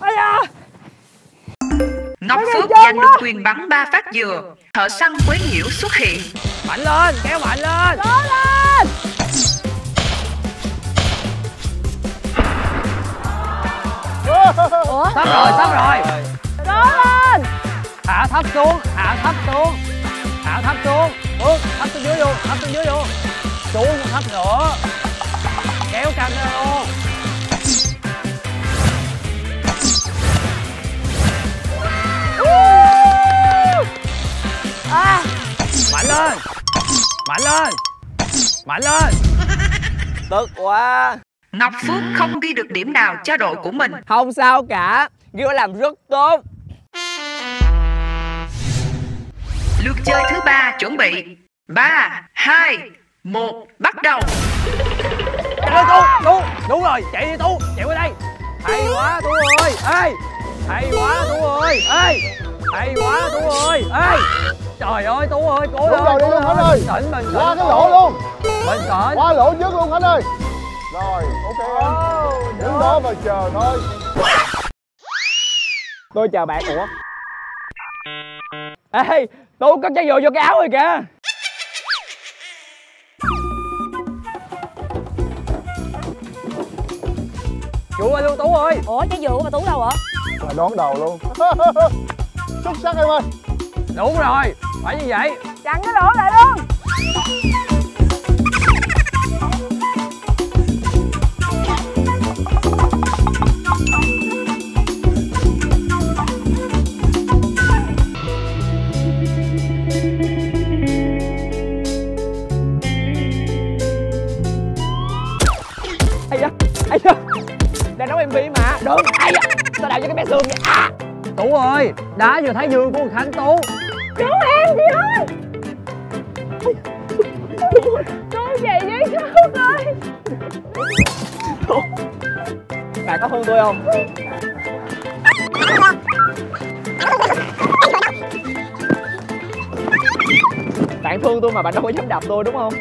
Ngọc Phước giành được quyền bắn ba phát dừa. Thợ săn quấy nhiễu xuất hiện. Mạnh lên, kéo mạnh lên. Cố lên. Ủa? Sắp rồi, sắp rồi. Cố lên. Hạ thấp xuống, hạ thấp xuống. Hạ thấp xuống. Phước, thấp xuống dưới luôn, thấp xuống dưới luôn. Xuống, thấp nữa. Kéo căng ra luôn à, Mạnh lên. Mạnh lên. Mạnh lên. Tức quá. Ngọc Phước không ghi được điểm nào cho đội của mình. Không sao cả. Đã làm rất tốt. Lượt chơi thứ ba chuẩn bị. 3, 2, 1 Bắt đầu. Lên Tú, Tú, đúng rồi, chạy đi Tú, chạy qua đây. Hay quá Tú ơi, ê. Hay quá Tú ơi, ê Hay quá Tú ơi, ê Trời ơi Tú ơi, cố Đúng lên, rồi, đi luôn Khánh ơi. Bình tĩnh Qua cái lỗ luôn. Bình tĩnh Qua lỗ trước luôn Khánh ơi. Rồi, ok em. Đứng đó và chờ thôi. Tôi chờ bạn Ủa Ê Tú cất trái dừa vô cái áo rồi kìa Chú ơi luôn Tú ơi Ủa trái dừa của bà Tú đâu hả Là đón đầu luôn. Xuất sắc em ơi. Đúng rồi, phải như vậy. Chặn cái lỗ lại luôn. Ây da Ây da. Đang đóng MV mà. Đúng. Ây da Sao đào cho cái bé xương vậy? À Tú ơi, đá vừa thái dương của thằng Khánh Tú. Cứu em đi ơi. Cứu chị với cứu ơi. Bạn có thương tôi không? Bạn thương tôi mà bạn đâu có dám đạp tôi đúng không?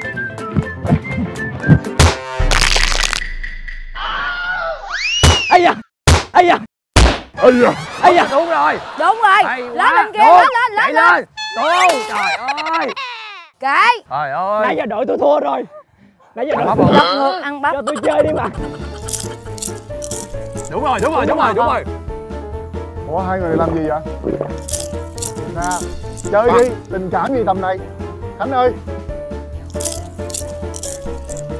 Ây da Ây da. Ây da. Ây da. Đúng rồi. Đúng rồi. Hay Lên kia lên lên lên lên lên. Tú, trời ơi. Kệ Trời Nãy ơi giờ đội tôi thua rồi. Nãy giờ đội Bắp tôi. Lật ngược ăn bắp. Cho tôi chơi đi mà. Đúng rồi, đúng rồi, đúng rồi, đúng rồi. Ủa hai người làm gì vậy? Nè, chơi đi, tình cảm gì tầm này? Khánh ơi.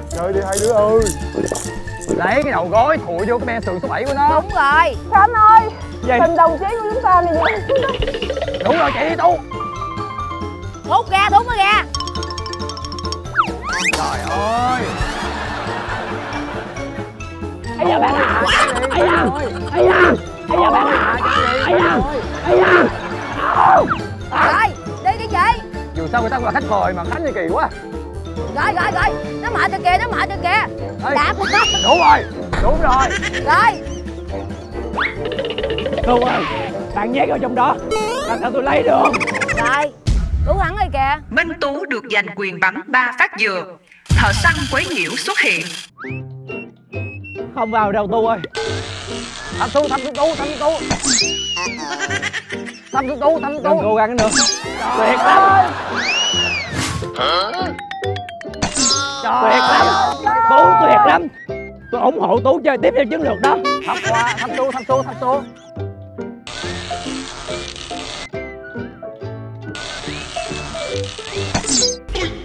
Chơi đi hai đứa ơi. Lấy cái đầu gối thụi vô cái be sườn số 7 của nó. Đúng rồi. Khánh ơi Gì? tình đồng chí của chúng ta này vậy Đúng rồi, chạy đi Tú. Thúc ra thúc mới ra. Trời ơi. Ây da bạn à Ây da Ây da Ây da bạn à Ây da Ây da. Rồi đi đi chị Dù sao người ta cũng là khách mời mà Khánh thì kỳ quá. Rồi rồi rồi. Nó mệt rồi kìa nó mệt rồi kìa. Đạp Đúng rồi đúng rồi. Rồi tu ơi bạn nhét vào trong đó. Làm sao tôi lấy được? Rồi Tú thắng rồi kìa. Minh Tú được giành quyền bắn ba phát dừa. Thợ săn quấy nhiễu xuất hiện. không vào đâu tu ơi. Thăm tu thăm tu thăm tu thăm tu thăm tu đừng cố gắng nữa. Tuyệt lắm. Tuyệt lắm. Tú tuyệt lắm tôi ủng hộ tú chơi tiếp theo chiến lược đó. Thăm qua thăm tu thăm tu thăm tu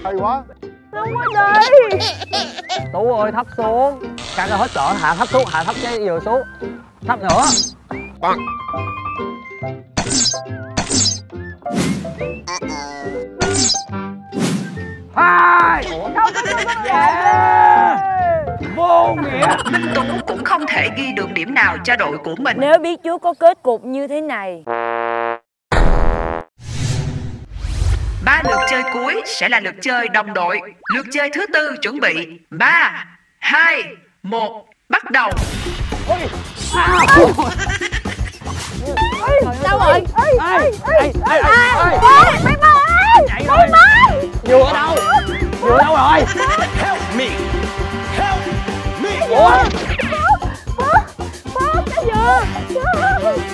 hay quá. Đúng rồi đi tú ơi thấp xuống. Căng ra hết cỡ hạ thấp xuống hạ thấp cái vừa xuống. Thấp nữa. Hai. Yeah. Vô nghĩa Minh Tú cũng không thể ghi được điểm nào cho đội của mình. Nếu biết Chúa có kết cục như thế này. Ba lượt chơi cuối sẽ là lượt chơi đồng đội. Lượt chơi thứ tư chuẩn bị. 3, 2, 1, bắt đầu. Sao rồi ê ê ê ê ê Mấy ba ơi chạy rồi. vừa ở đâu? Vừa đâu rồi? Help me. help me ủa Bớt cái dừa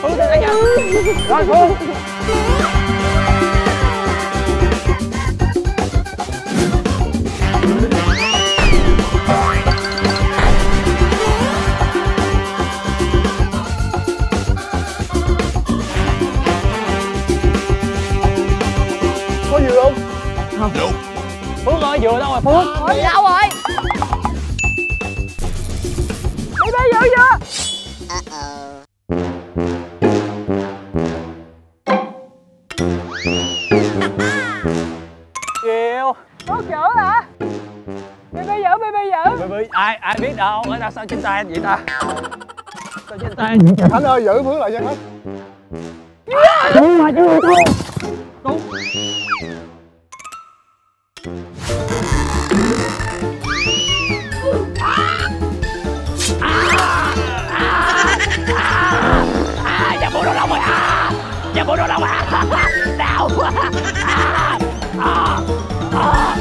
phương tới đây rồi phương có gì không phương ơi vừa đâu rồi phương Ôi đâu rồi Ba dừa dừa kiều Có chữa hả? Mấy ba dừa mấy ba dừa Bì bì, ai ai biết đâu ở đâu sao trên tay anh vậy ta? Sao trên tay? Anh ơi giữ Phước lại cho Khánh đúng mà chứ. Tôi đúng. Dạ bộ đồ lông rồi. À Dạ bộ đồ lông à. Đau quá. À, à, à.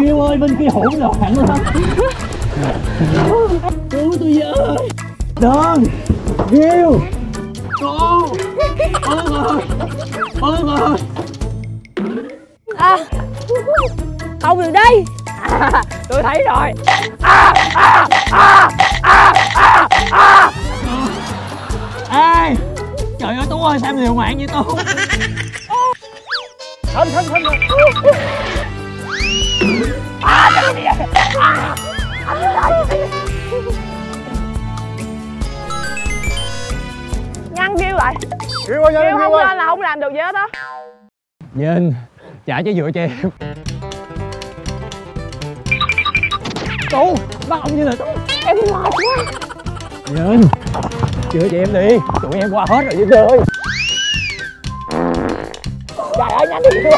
Ghiêu ơi bên kia hỗn loạn lắm. Cứu tôi với Đơn Ghiêu Cô Ơn rồi Ơn rồi à, Không được đi à, Tôi thấy rồi. À, à, à, à, à, à. Ê Trời ơi Tú ơi sao em liều mạng vậy Tú? Khánh Khánh Khánh À trời ơi à, Anh ơi Ngăn kêu lại Kêu Kêu Kêu không lên là không làm được gì hết á Nhìn Trả cho dựa cho em Tú Bắt ông như là Tú Em mệt quá. Nhìn Chữa cho em đi. Tụi em qua hết rồi Vinh ơi. Trời ơi nhanh đi. Vinh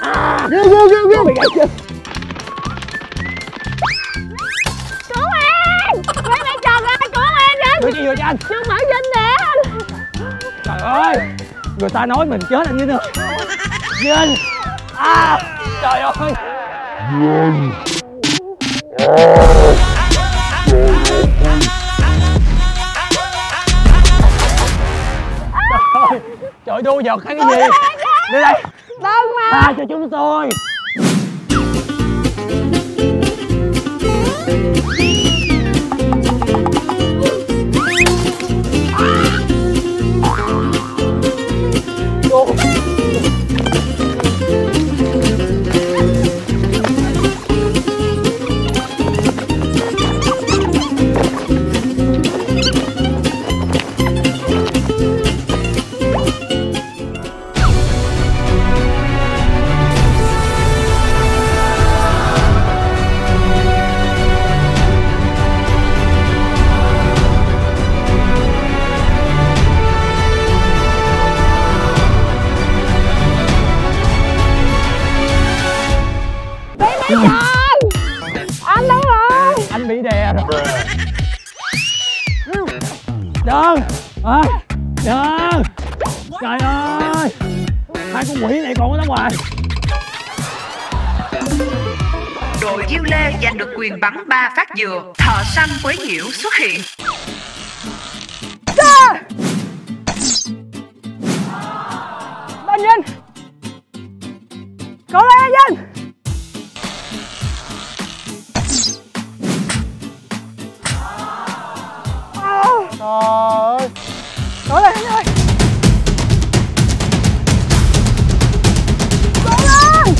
À Kêu kêu kêu kêu Bị gãy chân. Cứu em. Mấy mẹ chồng ơi cứu em cho dựa cho anh. Đừng mở Vinh nè. Trời ơi Người ta nói mình chết anh Vinh ơi Vinh À Trời ơi. Trời ơi Trời đu giật hay cái gì? Đi đây. Đừng mà. Tha cho chúng tôi anh đâu rồi? Anh bị đè rồi. Trơn à, Trơn Trời ơi. Hai con quỷ này còn ở đó ngoài Đội Diêu Lê giành được quyền bắn ba phát dừa. Thợ săn quấy nhiễu xuất hiện. Anh Vinh! Cố lên anh Vinh ơi Cố lên anh ơi Cố lên.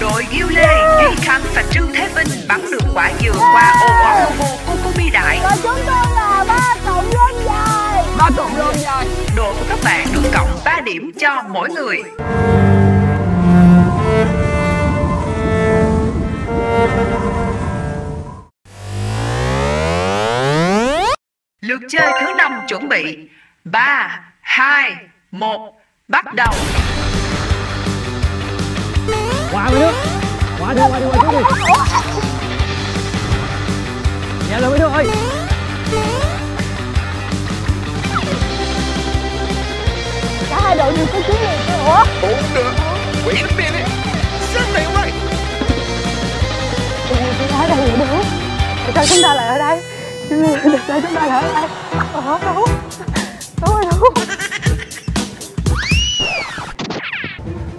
Đội Diêu Lê, Duy Khánh và Trương Thế Vinh bắn được quả dừa qua ô quả logo của cô Bi Đại. và chúng tôi là ba cộng lên dài. Ba cộng luôn rồi Đội của các bạn được cộng 3 điểm cho mỗi người. Chuẩn bị. 3, 2, 1, bắt đầu. Qua mấy đứa Qua đi qua đi qua đi Dạ lên mấy đứa ơi. Cả hai đội đều có chiến lược ủa ở đây được. Tại sao chúng ta lại ở đây Sao chúng ta lại ở đây đâu Đâu đâu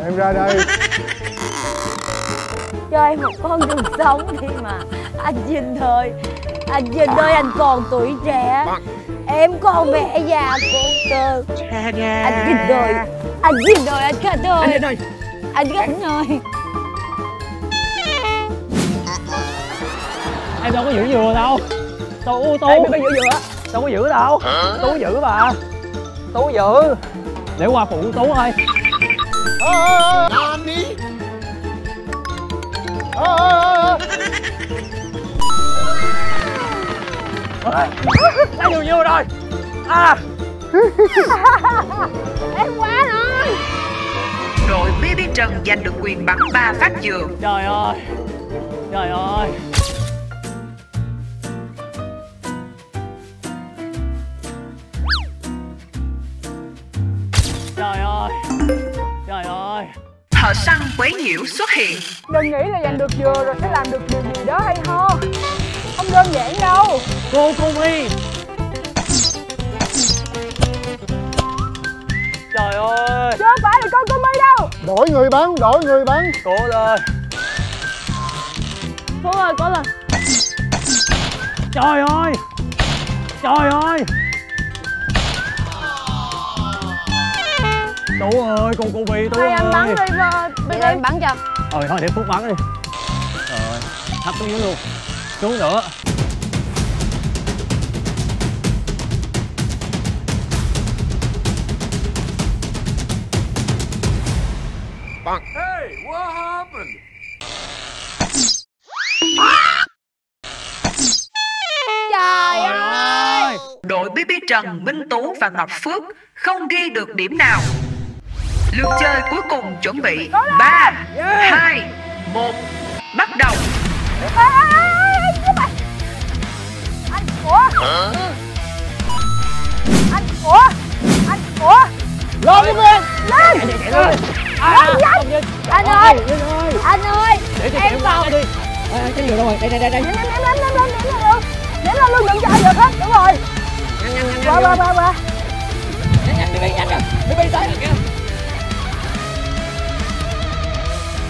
Em ra đây. Cho em một con đường sống đi mà. Anh Vinh ơi anh Vinh ơi anh còn tuổi trẻ. Em còn mẹ già cô cơ anh Vinh ơi anh Vinh ơi anh Khánh ơi anh Khánh ơi Em đâu có giữ dừa đâu Tú Tú Đây, mày giữ dừa. Đâu có giữ đâu. Tú giữ mà Tú giữ. Để qua phụ Tú thôi Làm đi. Lấy dừa dừa rồi. À. Em quá rồi. Đội BB Trần giành được quyền bắn ba phát dừa. Trời ơi. Trời ơi Thợ săn quấy nhiễu xuất hiện. Đừng nghĩ là giành được dừa rồi sẽ làm được điều gì đó hay ho. Không đơn giản đâu. Cô cô My Trời ơi. Chưa phải là con cô My đâu. Đổi người bắn, đổi người bắn. Cố lên. Phước ơi có lần Trời ơi. Trời ơi Tú ơi con cô Bi Tú Thôi ơi anh bắn đi Bây giờ em bắn cho. Ờ thôi để Phước bắn đi. Rồi Thấp xuống dưới luôn. Xuống nữa. Trời ơi. Đội BB Trần, Minh Tú và Ngọc Phước không ghi được điểm nào. Lượt chơi cuối cùng chuẩn bị. 3, 2, 1, bắt đầu. Anh Ủa Anh Ủa Anh Ủa Lên. đi em Lên. Lên nhanh. Anh ơi. Anh ơi. Em bắn đi. À, Cái dừa đâu rồi? Đây đây đây đây. Ném ném ném ném ném ném luôn Ném lên luôn đừng cho ai được hết. Đúng rồi. Qua qua qua qua. Nhanh đi nhanh rồi. Đi đi tới rồi kìa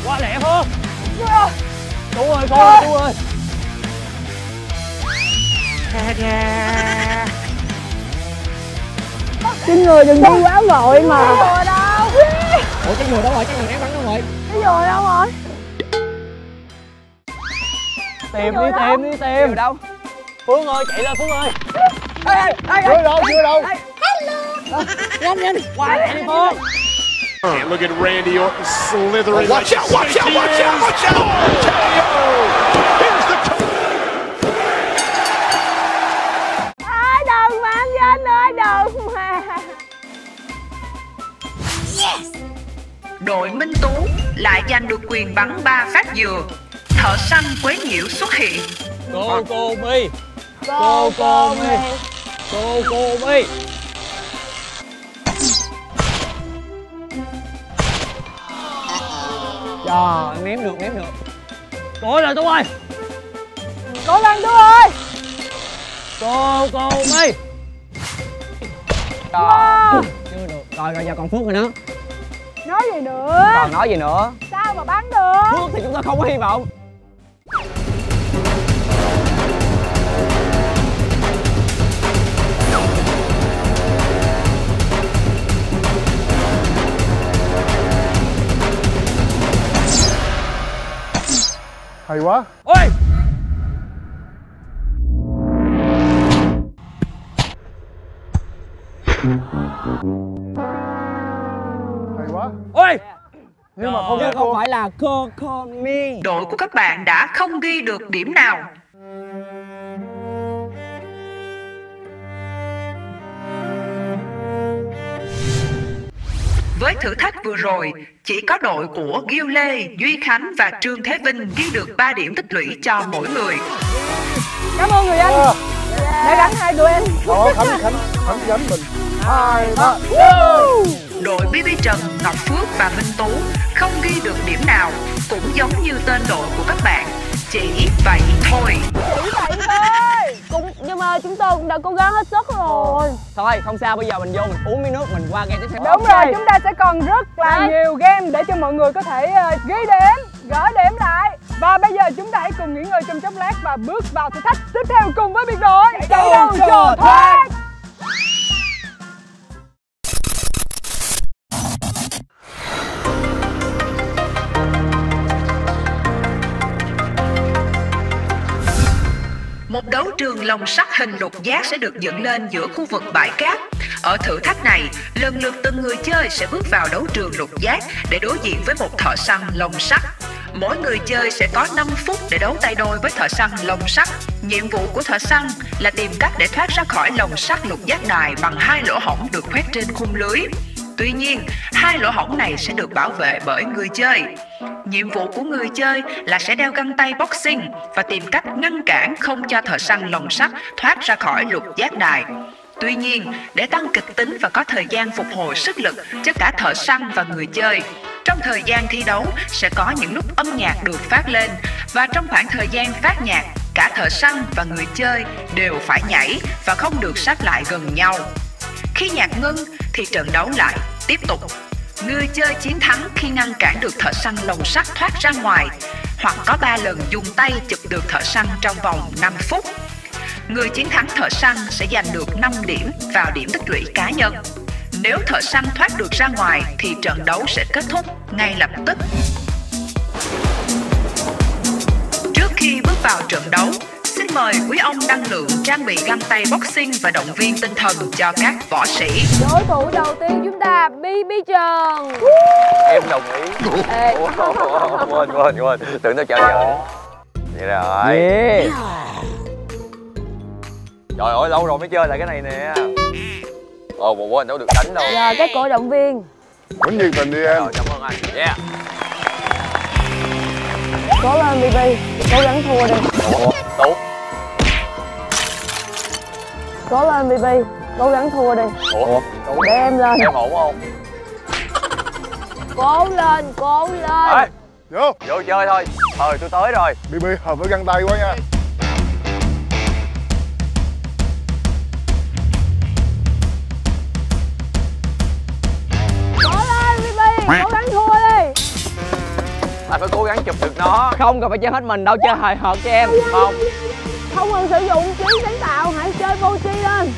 Quá lẹ Phước Tú ơi con ơi Tú ơi. Xin người đừng đi quá vội mà. Dừa đâu Ủa cái dừa đâu rồi, cái dừa ném bắn đâu rồi? Cái dừa đâu rồi? Tìm đi tìm đi tìm. Đâu? Phương ơi chạy lên Phương ơi. Chưa đâu, chưa đâu. Nhanh nhanh. Qua lẹ đi Phương Look at Randy Orton slithering. Oh, watch, like out, watch, out, watch, out, watch out, watch out, watch out, watch! Here's the Ở đâu mà anh Vinh ở đâu mà. Yes! Đội Minh Tú lại giành được quyền bắn ba phát dừa. Thợ săn quế nhiễu xuất hiện. Cô cô My Cô cô My Cô cô My Trời, ném được, ném được. Cố lên Tú ơi. Cố lên tú ơi. Cô cô mi wow. Chưa được. Rồi, rồi giờ còn Phước rồi đó. Nói gì nữa? Còn nói gì nữa? Sao mà bắn được? Phước thì chúng ta không có hy vọng hay quá. Ôi! Hay quá. Ôi! Nhưng mà không Nhưng không phải là cô cô mi. Đội của các bạn đã không ghi được điểm nào. Với thử thách vừa rồi, chỉ có đội của Ghiêu Lê, Duy Khánh và Trương Thế Vinh ghi được 3 điểm tích lũy cho mỗi người. cảm ơn người anh Ờ, đã gắn hai tụi em đó khánh khánh khánh gánh mình hai ba Đội BB Trần, Ngọc Phước và Minh Tú không ghi được điểm nào, cũng giống như tên đội của các bạn. Chỉ vậy thôi. Chỉ vậy thôi cũng nhưng mà chúng tôi cũng đã cố gắng hết sức rồi. Thôi không sao bây giờ mình vô mình uống miếng nước mình qua game tiếp theo. Đúng rồi chúng ta sẽ còn rất là nhiều game để cho mọi người có thể ờ, ghi điểm gỡ điểm lại. Và bây giờ chúng ta hãy cùng nghỉ ngơi trong chốc lát và bước vào thử thách tiếp theo cùng với biệt đội. Chạy đầu trò thoát trường lồng sắt hình lục giác sẽ được dựng lên giữa khu vực bãi cát. Ở thử thách này, lần lượt từng người chơi sẽ bước vào đấu trường lục giác để đối diện với một thợ săn lồng sắt. Mỗi người chơi sẽ có 5 phút để đấu tay đôi với thợ săn lồng sắt. Nhiệm vụ của thợ săn là tìm cách để thoát ra khỏi lồng sắt lục giác đài bằng hai lỗ hổng được khoét trên khung lưới. Tuy nhiên, hai lỗ hổng này sẽ được bảo vệ bởi người chơi. Nhiệm vụ của người chơi là sẽ đeo găng tay boxing và tìm cách ngăn cản không cho thợ săn lồng sắt thoát ra khỏi lục giác đài. Tuy nhiên, để tăng kịch tính và có thời gian phục hồi sức lực cho cả thợ săn và người chơi, trong thời gian thi đấu sẽ có những lúc âm nhạc được phát lên và trong khoảng thời gian phát nhạc, cả thợ săn và người chơi đều phải nhảy và không được sát lại gần nhau. Khi nhạc ngưng thì trận đấu lại, tiếp tục. Người chơi chiến thắng khi ngăn cản được thợ săn lồng sắt thoát ra ngoài, hoặc có 3 lần dùng tay chụp được thợ săn trong vòng 5 phút. Người chiến thắng thợ săn sẽ giành được 5 điểm vào điểm tích lũy cá nhân. Nếu thợ săn thoát được ra ngoài thì trận đấu sẽ kết thúc ngay lập tức. Khi bước vào trận đấu, xin mời quý ông đăng lượng trang bị găng tay boxing và động viên tinh thần cho các võ sĩ. đối thủ đầu tiên chúng ta BB Trần. Em đồng ý. Ê. quên quên quên. Tưởng tôi chơi giỡn vậy rồi. Yeah. Trời ơi lâu rồi mới chơi lại cái này nè. Ồ bộ anh đâu được đánh đâu. Giờ các cổ động viên. Vẫn nhiệt tình đi em. Rồi cảm ơn anh. Yeah cố lên BB cố gắng thua đi. Tú cố lên BB cố gắng thua đi. Ủa để em lên. Em ổn không? Cố lên cố lên. Ê, vô. vô chơi thôi. Thời tôi tới rồi. Bb hợp với găng tay quá nha. Cố lên BB cố gắng anh phải cố gắng chụp được nó. Không cần phải chơi hết mình đâu chơi hời hợt cho em. Không. Không. Cần sử dụng trí sáng tạo hãy chơi vô tri lên.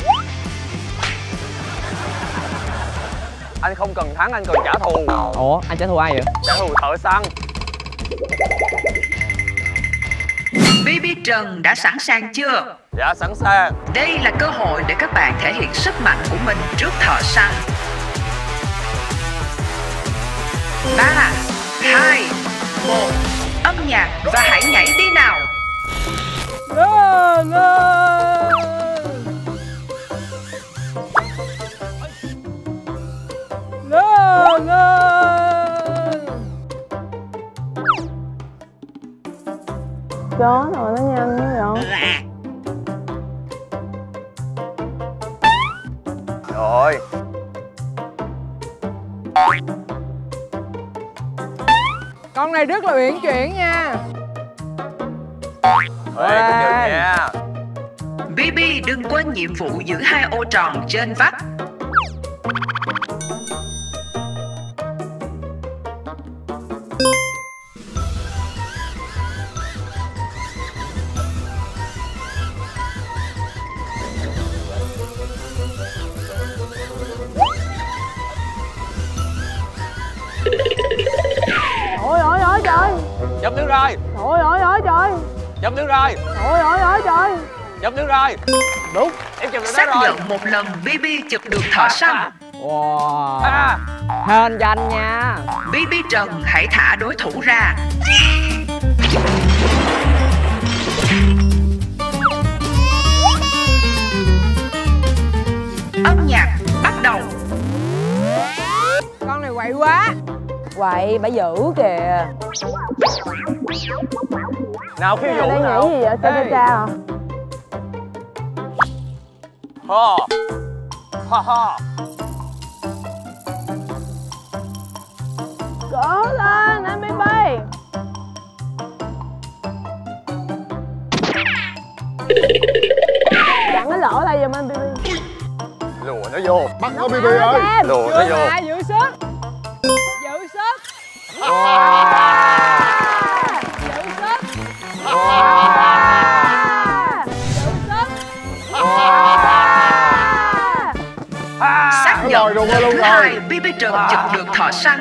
Anh không cần thắng anh cần trả thù. Ủa, anh trả thù ai vậy? trả thù thợ săn. BB Trần đã sẵn sàng chưa? dạ sẵn sàng. Đây là cơ hội để các bạn thể hiện sức mạnh của mình trước thợ săn. 3, 2, 1 Âm nhạc và hãy nhảy đi nào. Ngơ ngơ Ngơ ngơ Chó rồi nó nhanh quá rồi Rồi con này rất là uyển chuyển nha. Ê, nha. BB đừng quên nhiệm vụ giữ hai ô tròn trên vách. Dâm đứng rồi. Ôi ôi ôi trời Dâm đứng rồi. Đúng. Em chụp được Xác đó rồi. nhận một lần BB chụp được thợ săn. Wow. Hên danh nha. BB Trần hãy thả đối thủ ra. Âm nhạc bắt đầu. con này quậy quá Quậy, bà dữ kìa. Nào khiêu vũ đang nào? nghĩ gì vậy? Cha cha cha à Ho. Ho ho cố lên anh baby bay. Chặn cái lỗ lại giùm anh baby Lùa nó vô. Bắt nó bb ơi. Lùa nó vô Xác Rồi, nhận lần luôn thứ hai BB Trần chụp được thợ săn.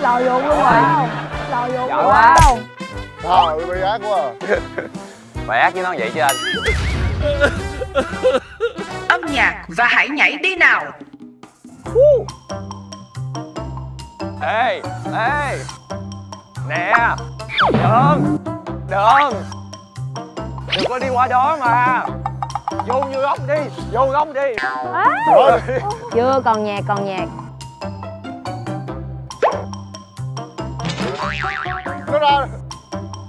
lò dụng luôn rồi lò dụng luôn quá. wow Trời bị ác quá à. Mày ác với nó vậy chứ anh Âm nhạc và hãy nhảy đi nào. Ê Ê! Nè Đừng Đừng. Đừng có đi qua đó mà. Vô vô góc đi Vô góc đi. Rồi. Chưa, còn nhạc, còn nhạc. Nó ra.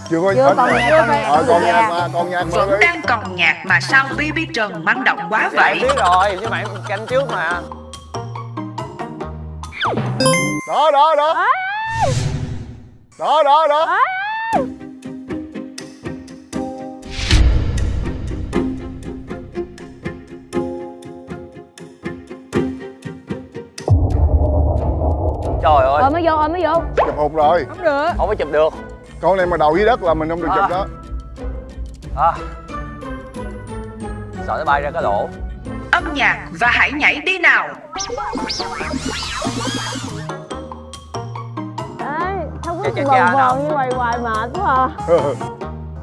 Chưa có Chưa, còn nhạc, còn nhạc, Ờ, còn nhạc. mà còn nhạc mà. Vẫn đang còn nhạc mà sao BB Trần manh động quá vậy? biết rồi Nhưng mà em canh trước mà đó đó đó. Đó. Đó đó Trời ơi. Ôi mới vô, ôi mới vô. Chụp hụt rồi. Không được. Không có chụp được. Con này mà đầu dưới đất là mình không được chụp À. đó. À. Sợ nó bay ra cái lỗ Âm nhạc và hãy nhảy đi nào. đấy không có nào. vần như hoài hoài mệt quá à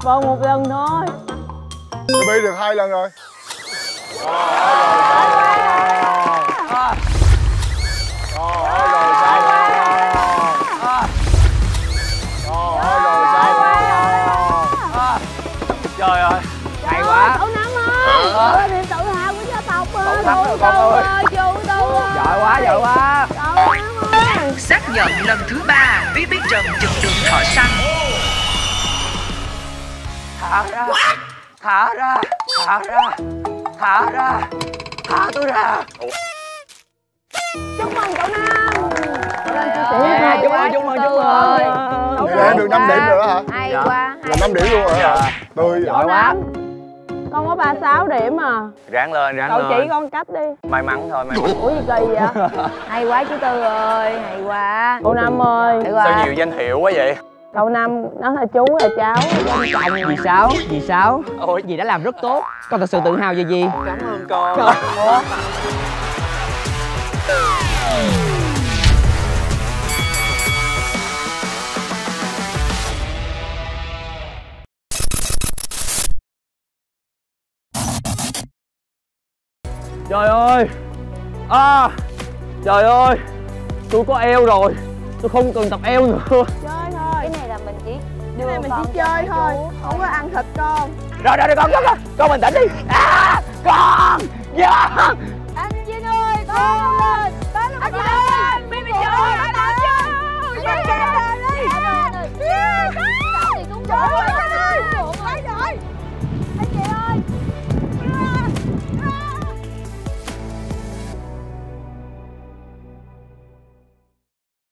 vần một lần thôi bb được hai lần rồi Trời ơi. tư ơi Giỏi quá giỏi quá. Năm Xác nhận lần thứ ba BB Trần chụp được thợ săn. Thả ra Thả ra Thả ra Thả ra Thả tôi ra. Chúc mừng cậu năm Yeah, chúc mừng chúc mừng chúc mừng. em được 5 điểm rồi đó hả? Hay Dạ. quá là 5 điểm luôn rồi hả? Dạ. tươi Giỏi quá con có 36 điểm à. Ráng lên ráng cậu chỉ lên. con cách đi. May mắn thôi may mắn. Ủa gì kỳ vậy? Hay quá chú Tư ơi, hay quá. Cậu năm ơi. Hay quá. Sao nhiều danh hiệu quá vậy? Cậu năm nó là chú là cháu. Trọng Dì Sáu, dì Sáu Ôi, dì đã làm rất tốt. Con thật sự tự hào về dì Cảm ơn con trời ơi à, trời ơi tôi có eo rồi tôi không cần tập eo nữa chơi thôi cái này là mình chỉ đưa cái này mình chỉ chơi thôi không có ăn thịt con rồi rồi, rồi con con con con bình tĩnh đi à, con dạ yeah. anh Vin ơi con lên tới lúc anh lên Vin Vin ơi anh lên chưa anh lên đi Trời ơi